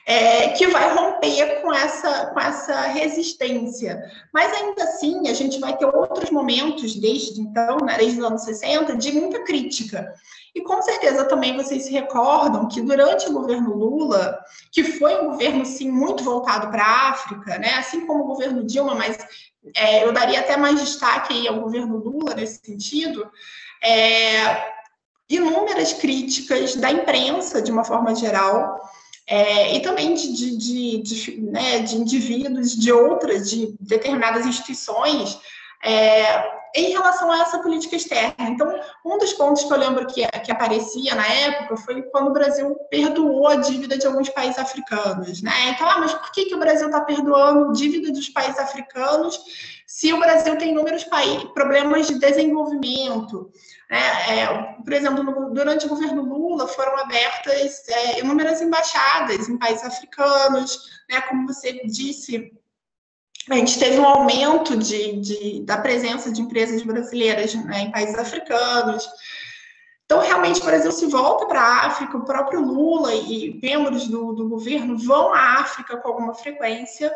é, que vai romper com essa, com essa resistência. Mas ainda assim, a gente vai ter outros momentos, desde então, né, desde os anos 60, de muita crítica. E com certeza também vocês se recordam que durante o governo Lula, que foi um governo sim muito voltado para a África, né, assim como o governo Dilma, mas é, eu daria até mais destaque aí ao governo Lula nesse sentido, é, inúmeras críticas da imprensa, de uma forma geral, é, e também de, de, de, de, né, de indivíduos de outras, de determinadas instituições, é, em relação a essa política externa. Então, um dos pontos que eu lembro que, que aparecia na época foi quando o Brasil perdoou a dívida de alguns países africanos. Né? Então, ah, mas por que, que o Brasil está perdoando dívida dos países africanos se o Brasil tem inúmeros problemas de desenvolvimento? É, é, por exemplo, no, durante o governo Lula foram abertas é, inúmeras embaixadas em países africanos, né, como você disse, a gente teve um aumento de, de da presença de empresas brasileiras né, em países africanos. Então, realmente, o Brasil se volta para a África, o próprio Lula e membros do, do governo vão à África com alguma frequência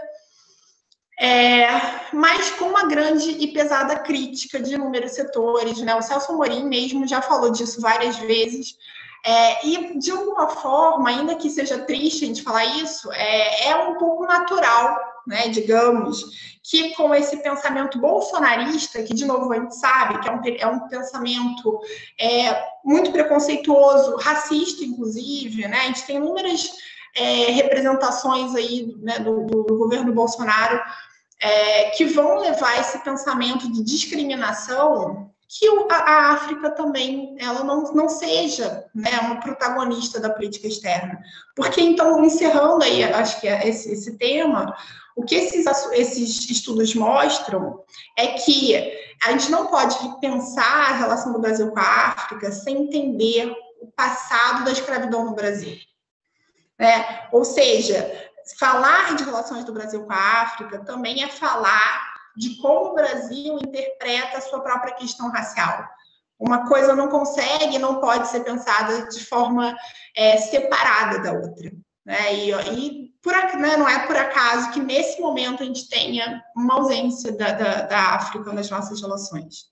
é, mas com uma grande e pesada crítica de inúmeros setores. Né? O Celso Morim mesmo já falou disso várias vezes. É, e, de alguma forma, ainda que seja triste a gente falar isso, é, é um pouco natural, né, digamos, que com esse pensamento bolsonarista, que, de novo, a gente sabe que é um, é um pensamento é, muito preconceituoso, racista, inclusive, né, a gente tem inúmeras é, representações aí né, do, do, governo Bolsonaro é, que vão levar esse pensamento de discriminação que a, África também ela não, não seja né, uma protagonista da política externa. Porque, então, encerrando aí, acho que é esse, esse tema, o que esses, esses estudos mostram é que a gente não pode pensar a relação do Brasil com a África sem entender o passado da escravidão no Brasil. Né? Ou seja, falar de relações do Brasil com a África também é falar de como o Brasil interpreta a sua própria questão racial. Uma coisa não consegue, não pode ser pensada de forma é, separada da outra. Né? E, e por, né, não é por acaso que nesse momento a gente tenha uma ausência da, da, da África nas nossas relações.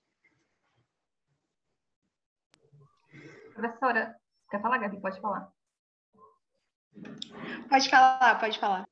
Professora, quer falar, Gabi? Pode falar. Pode falar, pode falar.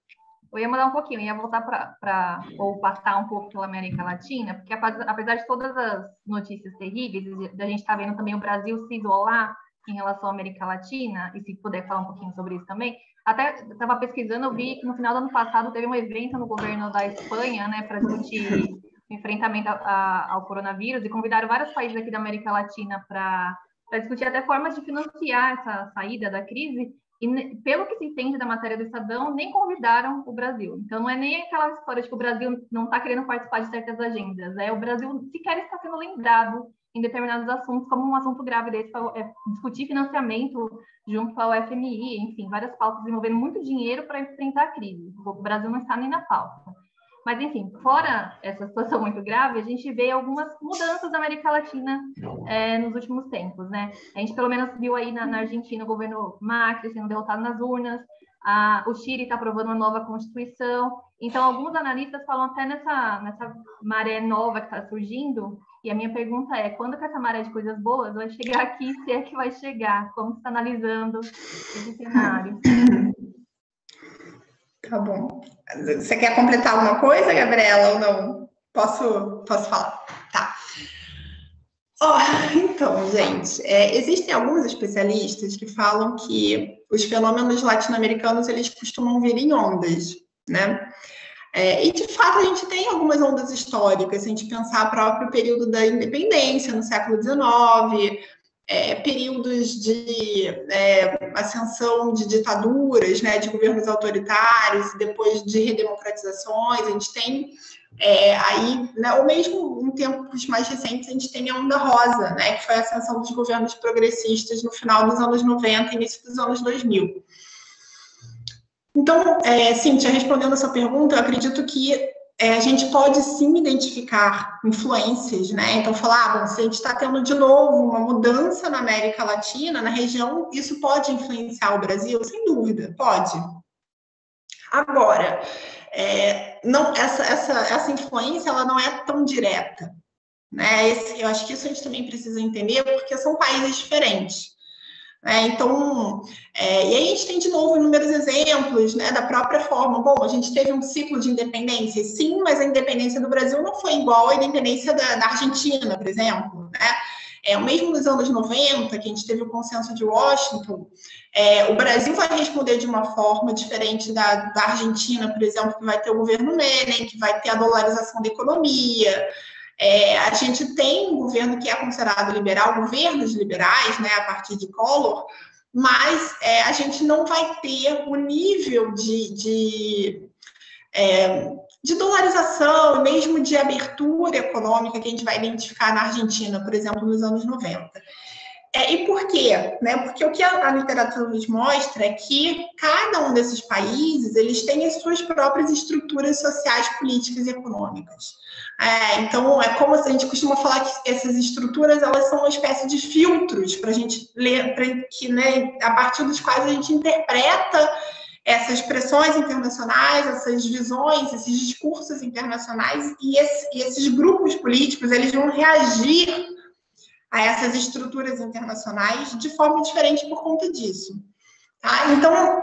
Eu ia mudar um pouquinho, ia voltar para, ou passar um pouco pela América Latina, porque apesar de todas as notícias terríveis, da gente estar tá vendo também o Brasil se isolar em relação à América Latina, e se puder falar um pouquinho sobre isso também, até estava pesquisando, eu vi que no final do ano passado teve um evento no governo da Espanha, né, para discutir o enfrentamento a, a, ao coronavírus, e convidaram vários países aqui da América Latina para discutir até formas de financiar essa saída da crise, e pelo que se entende da matéria do Estadão, nem convidaram o Brasil. Então, não é nem aquela história de que o Brasil não está querendo participar de certas agendas. É o Brasil sequer está sendo lembrado em determinados assuntos, como um assunto grave desse, é discutir financiamento junto ao FMI, enfim, várias pautas envolvendo muito dinheiro para enfrentar a crise. O Brasil não está nem na pauta. Mas, enfim, fora essa situação muito grave, a gente vê algumas mudanças na América Latina é, nos últimos tempos, né? A gente, pelo menos, viu aí na, na Argentina o governo Macri sendo derrotado nas urnas, a, o Chile está aprovando uma nova Constituição. Então, alguns analistas falam até nessa, nessa maré nova que está surgindo, e a minha pergunta é, quando que essa maré de coisas boas vai chegar aqui, se é que vai chegar? Como está analisando esse cenário? Tá bom. Você quer completar alguma coisa, Gabriela, ou não? Posso, posso falar? Tá. Oh, então, gente, é, existem alguns especialistas que falam que os fenômenos latino-americanos eles costumam vir em ondas, né? É, e de fato a gente tem algumas ondas históricas, se a gente pensar o próprio período da independência no século XIX, é, períodos de é, ascensão de ditaduras, né, de governos autoritários, depois de redemocratizações, a gente tem é, aí, né, ou mesmo em tempos mais recentes, a gente tem a onda rosa, né, que foi a ascensão dos governos progressistas no final dos anos 90 e início dos anos 2000. Então, é, Cíntia, respondendo a sua pergunta, eu acredito que é, a gente pode sim identificar influências, né? Então, falar, ah, bom, se a gente está tendo de novo uma mudança na América Latina, na região, isso pode influenciar o Brasil? Sem dúvida, pode. Agora, é, não, essa, essa, essa influência ela não é tão direta. Né? Esse, eu acho que isso a gente também precisa entender, porque são países diferentes. É, então, é, e aí a gente tem de novo inúmeros exemplos né, da própria forma. Bom, a gente teve um ciclo de independência, sim, mas a independência do Brasil não foi igual à independência da, da Argentina, por exemplo. Né? É, mesmo nos anos 90, que a gente teve o consenso de Washington, é, o Brasil vai responder de uma forma diferente da, da Argentina, por exemplo, que vai ter o governo Menem, que vai ter a dolarização da economia. É, a gente tem um governo que é considerado liberal, governos liberais, né, a partir de Collor, mas é, a gente não vai ter o nível de, de, é, de dolarização, mesmo de abertura econômica que a gente vai identificar na Argentina, por exemplo, nos anos 90. É, e por quê? Né? Porque o que a, a, literatura nos mostra é que cada um desses países eles têm as suas próprias estruturas sociais, políticas e econômicas. É, então, é como a gente costuma falar que essas estruturas elas são uma espécie de filtros para a gente ler, para que, né, a partir dos quais a gente interpreta essas pressões internacionais, essas visões, esses discursos internacionais e, esse, e esses grupos políticos eles vão reagir a essas estruturas internacionais de forma diferente por conta disso. Tá? Então,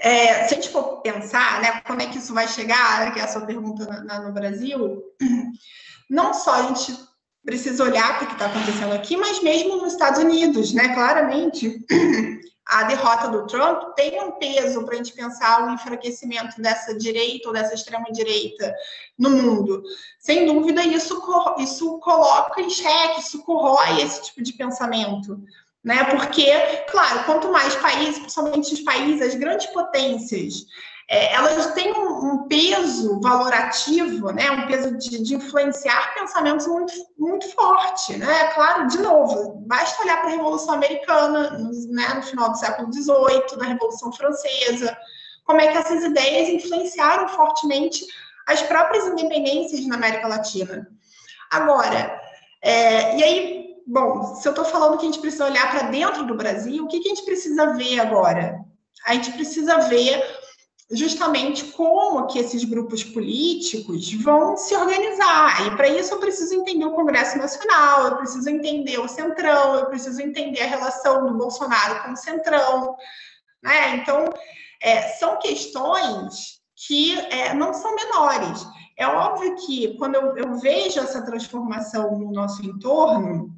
é, se a gente for pensar, né, como é que isso vai chegar, que é a sua pergunta na, na, no Brasil, não só a gente precisa olhar para o que está acontecendo aqui, mas mesmo nos Estados Unidos, né, claramente, a derrota do Trump tem um peso para a gente pensar o enfraquecimento dessa direita ou dessa extrema-direita no mundo. Sem dúvida, isso, isso coloca em xeque, isso corrói esse tipo de pensamento né? Porque, claro, quanto mais países, principalmente os países, as grandes potências, é, elas têm um, um, peso valorativo, né? Um peso de, de, influenciar pensamentos muito, muito forte, né? Claro, de novo, basta olhar para a Revolução Americana, no, né, no final do século XVIII, na Revolução Francesa, como é que essas ideias influenciaram fortemente as próprias independências na América Latina. Agora, é, e aí bom, se eu estou falando que a gente precisa olhar para dentro do Brasil, o que, que a gente precisa ver agora? A gente precisa ver justamente como que esses grupos políticos vão se organizar. E para isso eu preciso entender o Congresso Nacional, eu preciso entender o Centrão, eu preciso entender a relação do Bolsonaro com o Centrão. Né? Então, é, são questões que é, não são menores. É óbvio que quando eu, eu vejo essa transformação no nosso entorno,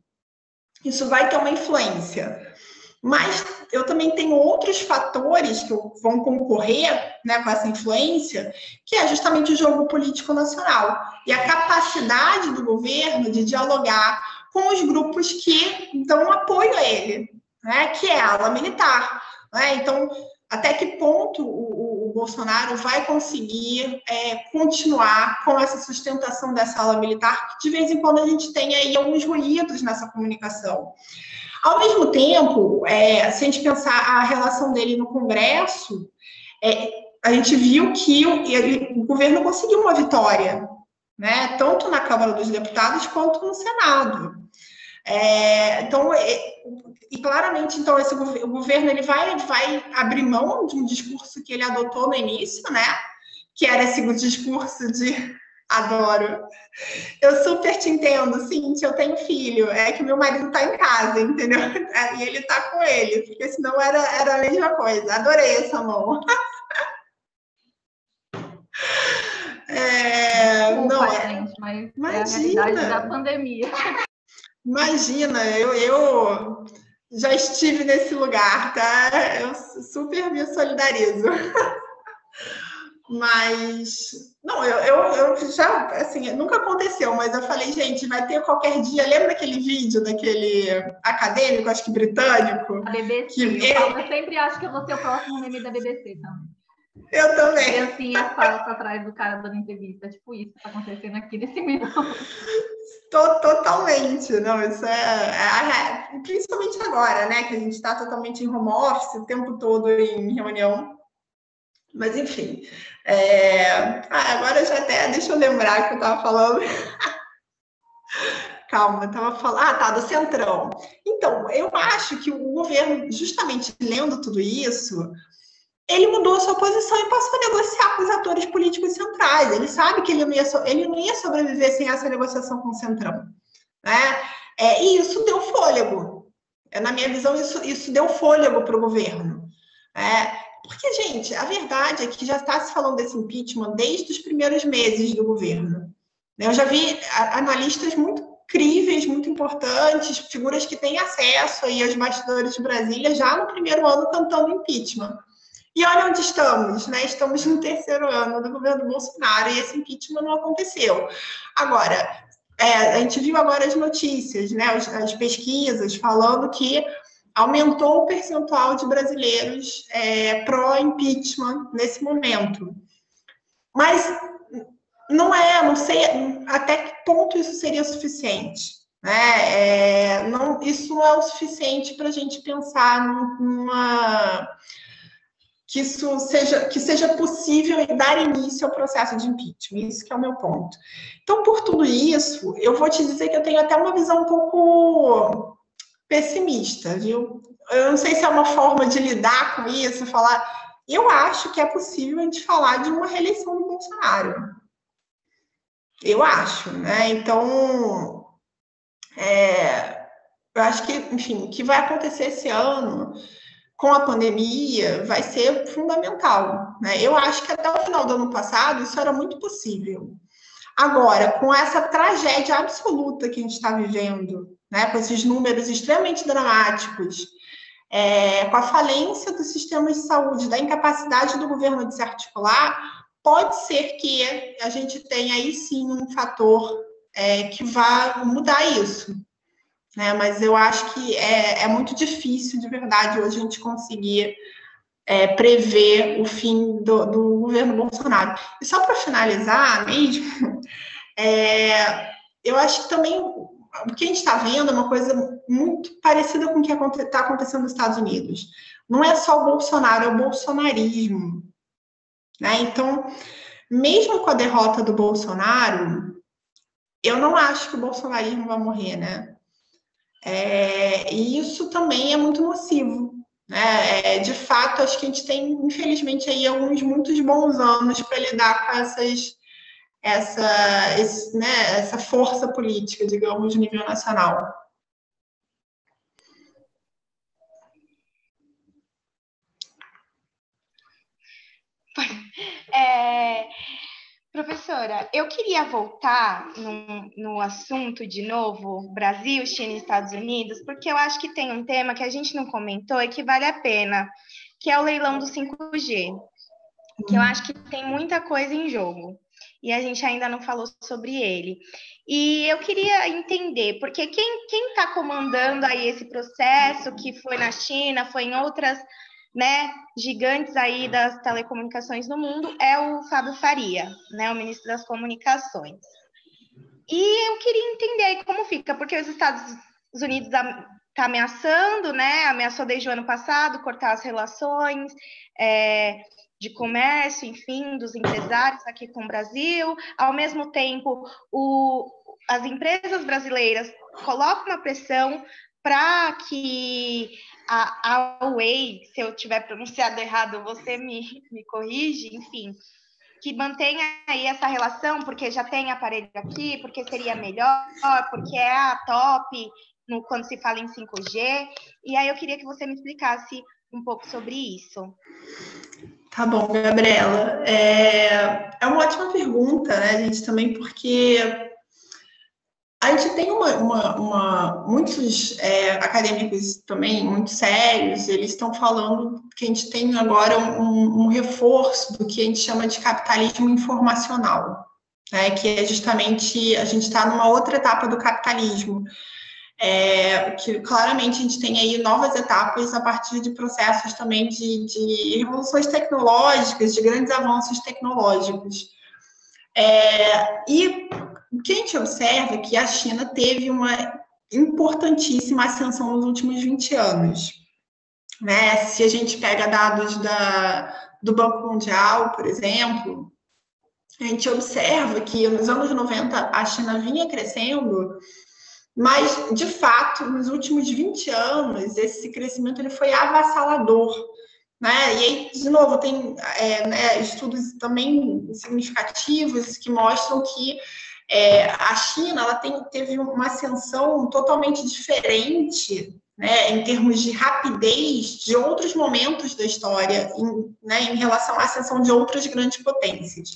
isso vai ter uma influência. Mas eu também tenho outros fatores que vão concorrer né, com essa influência, que é justamente o jogo político nacional e a capacidade do governo de dialogar com os grupos que dão apoio a ele, né, que é a ala militar. Né? Então, até que ponto o, o Bolsonaro vai conseguir é, continuar com essa sustentação dessa ala militar, que de vez em quando a gente tem aí alguns ruídos nessa comunicação. Ao mesmo tempo, é, se a gente pensar a relação dele no Congresso, é, a gente viu que o, ele, o governo conseguiu uma vitória, né, tanto na Câmara dos Deputados quanto no Senado. É, então, é, e claramente, então, esse o governo ele vai, vai abrir mão de um discurso que ele adotou no início, né? Que era esse discurso de adoro. Eu super te entendo, Cintia, eu tenho filho, é que meu marido tá em casa, entendeu? E ele tá com ele, porque senão era, era a mesma coisa. Adorei essa mão. É, Desculpa, não, é, gente, mas imagina, é a realidade da pandemia. Imagina, eu, eu já estive nesse lugar, tá? Eu super me solidarizo. Mas, não, eu, eu, eu, já, assim, nunca aconteceu, mas eu falei, gente, vai ter qualquer dia. Lembra aquele vídeo daquele acadêmico, acho que britânico? A BBC. Que eu, eu sempre acho que eu vou ser o próximo meme da BBC também. Eu também. Criancinha falsa atrás do cara dando entrevista. Tipo isso que tá acontecendo aqui nesse minuto. Totalmente, não, isso é, é, é, principalmente agora, né, que a gente está totalmente em home office, o tempo todo em reunião, mas enfim, é... ah, agora já até, deixa eu lembrar que eu estava falando, calma, eu estava falando, ah, tá, do Centrão, então, eu acho que o governo, justamente lendo tudo isso, ele mudou a sua posição e passou a negociar com os atores políticos centrais. Ele sabe que ele não ia, ele não ia sobreviver sem essa negociação com o Centrão. Né? É, e isso deu fôlego. É, na minha visão, isso, isso deu fôlego para o governo. É, porque, gente, a verdade é que já está se falando desse impeachment desde os primeiros meses do governo. Eu já vi analistas muito críveis, muito importantes, figuras que têm acesso aí aos bastidores de Brasília já no primeiro ano cantando impeachment. E olha onde estamos, né? Estamos no terceiro ano do governo Bolsonaro e esse impeachment não aconteceu. Agora, é, a gente viu agora as notícias, né? As, as, pesquisas falando que aumentou o percentual de brasileiros é, pró-impeachment nesse momento. Mas não é, não sei até que ponto isso seria suficiente. Né? É, não, isso não é o suficiente para a gente pensar numa que isso seja, que seja possível dar início ao processo de impeachment. Isso que é o meu ponto. Então, por tudo isso, eu vou te dizer que eu tenho até uma visão um pouco pessimista, viu? Eu não sei se é uma forma de lidar com isso, falar. Eu acho que é possível a gente falar de uma reeleição do Bolsonaro. Eu acho, né? Então, é, eu acho que, enfim, o que vai acontecer esse ano com a pandemia vai ser fundamental. Né? Eu acho que até o final do ano passado isso era muito possível. Agora, com essa tragédia absoluta que a gente está vivendo, né, com esses números extremamente dramáticos, é, com a falência do sistema de saúde, da incapacidade do governo de se articular, pode ser que a gente tenha aí sim um fator é, que vá mudar isso né? Mas eu acho que é, é muito difícil, de verdade, hoje a gente conseguir é, prever o fim do, do, governo Bolsonaro. E só para finalizar mesmo, é, eu acho que também o que a gente está vendo é uma coisa muito parecida com o que está acontecendo nos Estados Unidos. Não é só o Bolsonaro, é o bolsonarismo. Né? Então, mesmo com a derrota do Bolsonaro, eu não acho que o bolsonarismo vai morrer, né? É, e isso também é muito nocivo. Né? É, de fato, acho que a gente tem, infelizmente, aí alguns muitos bons anos para lidar com essas, essa, esse, né, essa força política, digamos, de nível nacional. É, Professora, eu queria voltar no, no, assunto de novo, Brasil, China e Estados Unidos, porque eu acho que tem um tema que a gente não comentou e que vale a pena, que é o leilão do 5G, que eu acho que tem muita coisa em jogo e a gente ainda não falou sobre ele. E eu queria entender, porque quem está comandando aí esse processo, que foi na China, foi em outras né, gigantes aí das telecomunicações no mundo é o Fábio Faria, né, o ministro das Comunicações. E eu queria entender como fica, porque os Estados Unidos está ameaçando, né, ameaçou desde o ano passado cortar as relações é, de comércio, enfim, dos empresários aqui com o Brasil. Ao mesmo tempo, o, as empresas brasileiras colocam uma pressão para que a, Way, se eu tiver pronunciado errado, você me, me corrige, enfim, que mantenha aí essa relação, porque já tem aparelho aqui, porque seria melhor, porque é a top no, quando se fala em 5G. E aí eu queria que você me explicasse um pouco sobre isso. Tá bom, Gabriela. É, é uma ótima pergunta, né, gente, também, porque a gente tem uma, uma, uma muitos é, acadêmicos também muito sérios, eles estão falando que a gente tem agora um, um reforço do que a gente chama de capitalismo informacional, né, que é justamente a gente está numa outra etapa do capitalismo, é, que claramente a gente tem aí novas etapas a partir de processos também de, de revoluções tecnológicas, de grandes avanços tecnológicos. É, e o que a gente observa é que a China teve uma importantíssima ascensão nos últimos 20 anos. Né? Se a gente pega dados da, do Banco Mundial, por exemplo, a gente observa que nos anos 90 a China vinha crescendo, mas, de fato, nos últimos 20 anos, esse crescimento ele foi avassalador. Né? E aí, de novo, tem é, né, estudos também significativos que mostram que é, a China ela tem, teve uma ascensão totalmente diferente né, em termos de rapidez de outros momentos da história em, né, em relação à ascensão de outras grandes potências.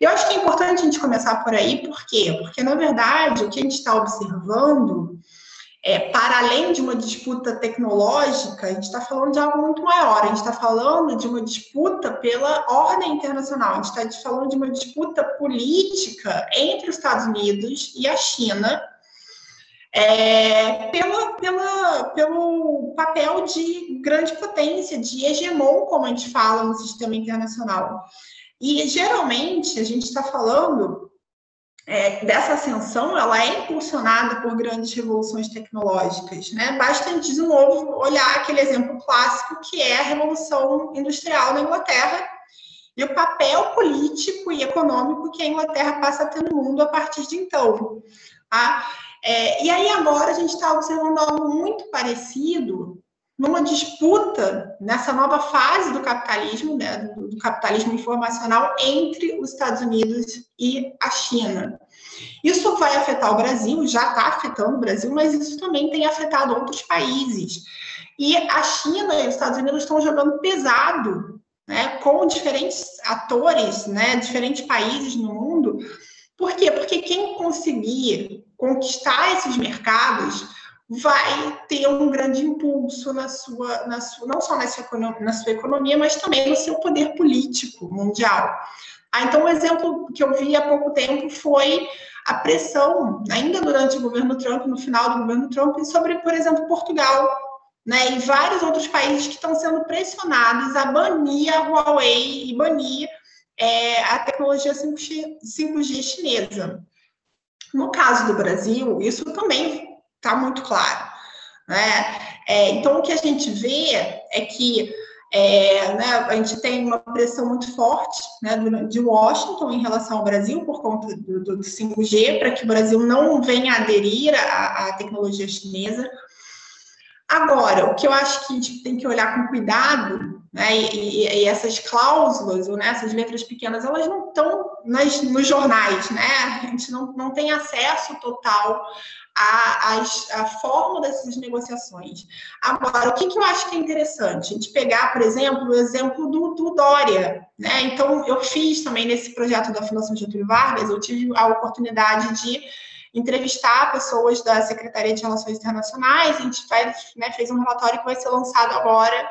Eu acho que é importante a gente começar por aí, por quê? Porque, na verdade, o que a gente está observando é, para além de uma disputa tecnológica, a gente está falando de algo muito maior. A gente está falando de uma disputa pela ordem internacional. A gente está falando de uma disputa política entre os Estados Unidos e a China, é, pela, pela, pelo papel de grande potência, de hegemon, como a gente fala no sistema internacional. E geralmente a gente está falando é, dessa ascensão, ela é impulsionada por grandes revoluções tecnológicas, né? Basta, de novo, olhar aquele exemplo clássico que é a Revolução Industrial na Inglaterra e o papel político e econômico que a Inglaterra passa a ter no mundo a partir de então. Tá? É, e aí agora a gente está observando algo muito parecido numa disputa nessa nova fase do capitalismo, né, do, capitalismo informacional entre os Estados Unidos e a China. Isso vai afetar o Brasil, já está afetando o Brasil, mas isso também tem afetado outros países. E a China e os Estados Unidos estão jogando pesado, né, com diferentes atores, né, diferentes países no mundo. Por quê? Porque quem conseguir conquistar esses mercados vai ter um grande impulso na sua, na sua não só na sua, na sua economia, mas também no seu poder político mundial. Ah, então, um exemplo que eu vi há pouco tempo foi a pressão, ainda durante o governo Trump, no final do governo Trump, sobre, por exemplo, Portugal, né, e vários outros países que estão sendo pressionados a banir a Huawei e banir é, a tecnologia 5G, 5G chinesa. No caso do Brasil, isso também está muito claro. Né? É, então, o que a gente vê é que é, né, a gente tem uma pressão muito forte né, de Washington em relação ao Brasil por conta do, do 5G, para que o Brasil não venha aderir à, à tecnologia chinesa. Agora, o que eu acho que a gente tem que olhar com cuidado, né, e, e, essas cláusulas, ou né, essas letras pequenas, elas não estão nas, nos jornais, né? A gente não, não tem acesso total à, à, à forma dessas negociações. Agora, o que, que eu acho que é interessante? A gente pegar, por exemplo, o exemplo do, do Dória, né? Então, eu fiz também nesse projeto da Fundação Getúlio Vargas, eu tive a oportunidade de entrevistar pessoas da Secretaria de Relações Internacionais, a gente faz, né, fez um relatório que vai ser lançado agora,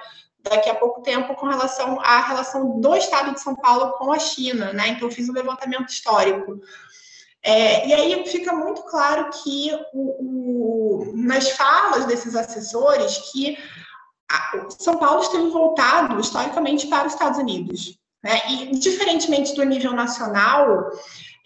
daqui a pouco tempo, com relação à relação do Estado de São Paulo com a China, né? Então, fiz um levantamento histórico. É, e aí fica muito claro que o, o, nas falas desses assessores que São Paulo esteve voltado historicamente para os Estados Unidos. Né? E, diferentemente do nível nacional,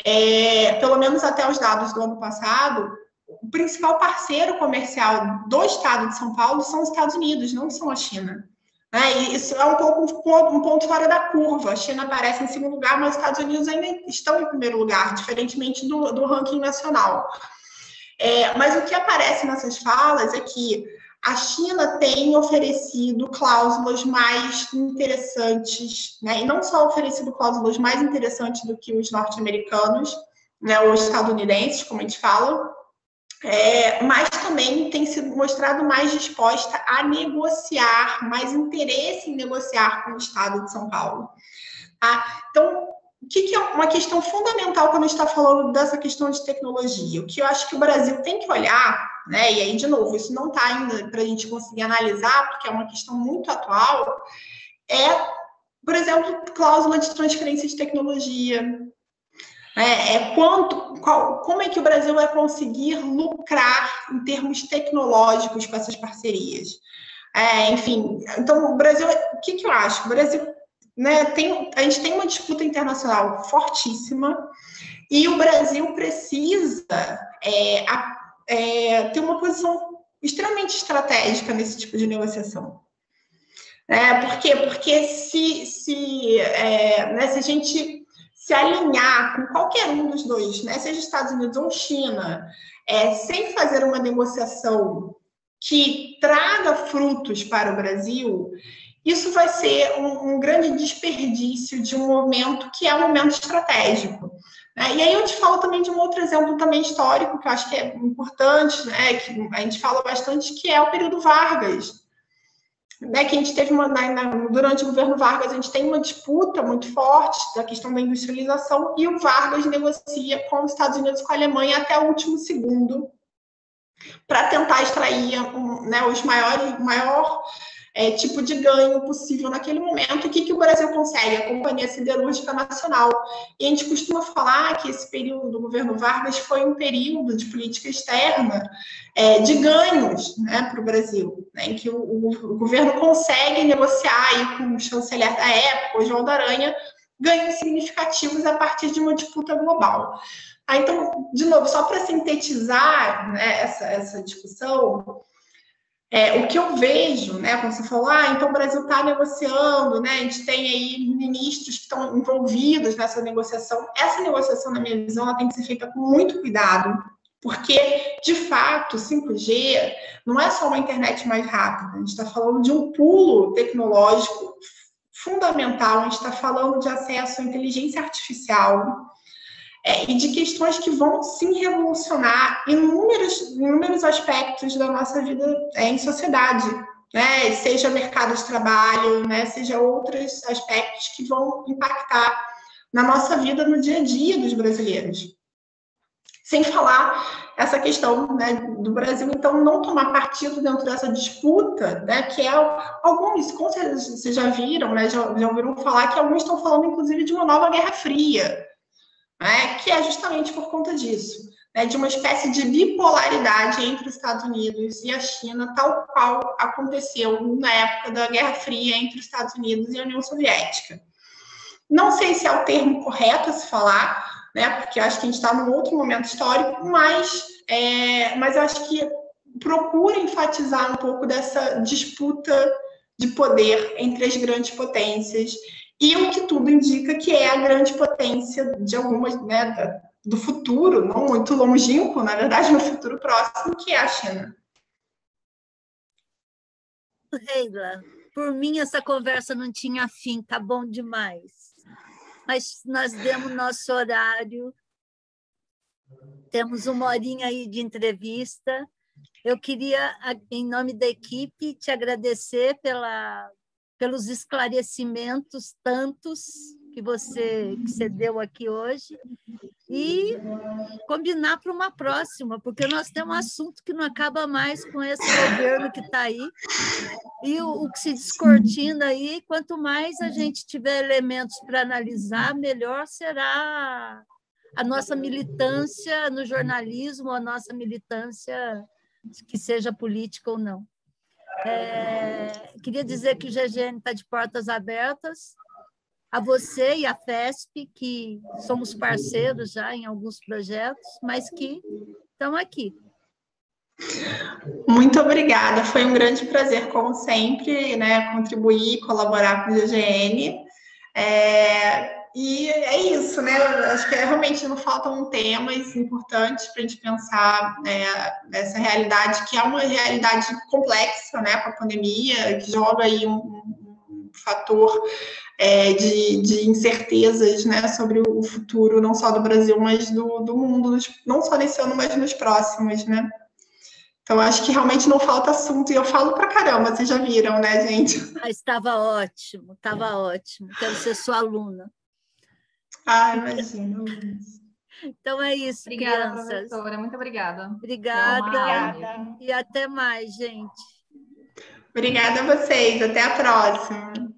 é, pelo menos até os dados do ano passado, o principal parceiro comercial do estado de São Paulo são os Estados Unidos, não são a China. Né? Isso é um pouco um ponto fora da curva. A China aparece em segundo lugar, mas os Estados Unidos ainda estão em primeiro lugar, diferentemente do, do ranking nacional. É, mas o que aparece nessas falas é que a China tem oferecido cláusulas mais interessantes, né? e não só oferecido cláusulas mais interessantes do que os norte-americanos, né, ou estadunidenses, como a gente fala, é, mas também tem sido mostrado mais disposta a negociar, mais interesse em negociar com o Estado de São Paulo. Tá? Então, o que, que, é uma questão fundamental quando a gente está falando dessa questão de tecnologia? O que eu acho que o Brasil tem que olhar, né? E aí, de novo, isso não está ainda para a gente conseguir analisar, porque é uma questão muito atual, é, por exemplo, cláusula de transferência de tecnologia. É, é quanto, qual, como é que o Brasil vai conseguir lucrar em termos tecnológicos com essas parcerias? É, enfim, então o Brasil, o que, que eu acho? O Brasil né, tem, a gente tem uma disputa internacional fortíssima e o Brasil precisa é, é, ter uma posição extremamente estratégica nesse tipo de negociação. É, por quê? Porque se, se, é, né, se a gente se alinhar com qualquer um dos dois, né, seja Estados Unidos ou China, é, sem fazer uma negociação que traga frutos para o Brasil, isso vai ser um, um, grande desperdício de um momento que é um momento estratégico. Né? E aí eu te falo também de um outro exemplo também histórico, que eu acho que é importante, né? que a gente fala bastante, que é o período Vargas. Né, que a gente teve uma, na, durante o governo Vargas, a gente tem uma disputa muito forte da questão da industrialização, e o Vargas negocia com os Estados Unidos com a Alemanha até o último segundo para tentar extrair um, né, os maiores, maior é, tipo de ganho possível naquele momento. O que, que o Brasil consegue? A Companhia Siderúrgica Nacional. E a gente costuma falar que esse período do governo Vargas foi um período de política externa é, de ganhos né, para o Brasil, né, em que o, o, governo consegue negociar aí com o chanceler da época, o João da Aranha, ganhos significativos a partir de uma disputa global. Ah, então, de novo, só para sintetizar né, essa, essa discussão, é, o que eu vejo, né, quando você falou, ah, então o Brasil está negociando, né, a gente tem aí ministros que estão envolvidos nessa negociação. Essa negociação, na minha visão, ela tem que ser feita com muito cuidado, porque, de fato, 5G não é só uma internet mais rápida, a gente está falando de um pulo tecnológico fundamental, a gente está falando de acesso à inteligência artificial, é, e de questões que vão sim revolucionar inúmeros, inúmeros aspectos da nossa vida é, em sociedade, né? seja mercado de trabalho, né? seja outros aspectos que vão impactar na nossa vida no dia a dia dos brasileiros. Sem falar essa questão né, do Brasil, então, não tomar partido dentro dessa disputa, né, que é alguns, como vocês já viram, né, já, já ouviram falar que alguns estão falando, inclusive, de uma nova Guerra Fria, né, que é justamente por conta disso, né, de uma espécie de bipolaridade entre os Estados Unidos e a China, tal qual aconteceu na época da Guerra Fria entre os Estados Unidos e a União Soviética. Não sei se é o termo correto a se falar, né, porque acho que a gente está num outro momento histórico, mas, é, mas eu acho que procura enfatizar um pouco dessa disputa de poder entre as grandes potências e o que tudo indica que é a grande potência de algumas, né, do futuro, não muito longínquo, na verdade, no futuro próximo, que é a China. Reila, por mim essa conversa não tinha fim, tá bom demais. Mas nós demos nosso horário, temos uma horinha aí de entrevista. Eu queria, em nome da equipe, te agradecer pela pelos esclarecimentos tantos que você, que você deu aqui hoje e combinar para uma próxima, porque nós temos um assunto que não acaba mais com esse governo que está aí e o, o, que se descortina aí, quanto mais a gente tiver elementos para analisar, melhor será a nossa militância no jornalismo, a nossa militância que seja política ou não. É, queria dizer que o GGN está de portas abertas a você e a FESP, que somos parceiros já em alguns projetos, mas que estão aqui. Muito obrigada, foi um grande prazer, como sempre, né, contribuir, colaborar com o GGN. É, e é isso, né? Acho que é, realmente não faltam temas importantes para a gente pensar é, nessa realidade, que é uma realidade complexa, né, com a pandemia, que joga aí um, um fator é, de, de, incertezas né, sobre o futuro, não só do Brasil, mas do, do mundo, não só nesse ano, mas nos próximos, né? Então, acho que realmente não falta assunto, e eu falo pra caramba, vocês já viram, né, gente? Ah, estava ótimo, estava ótimo. Quero ser sua aluna. Ah, imagina. Então é isso, obrigada, crianças. professora. Muito obrigada. Obrigada. obrigada. E até mais, gente. Obrigada a vocês. Até a próxima.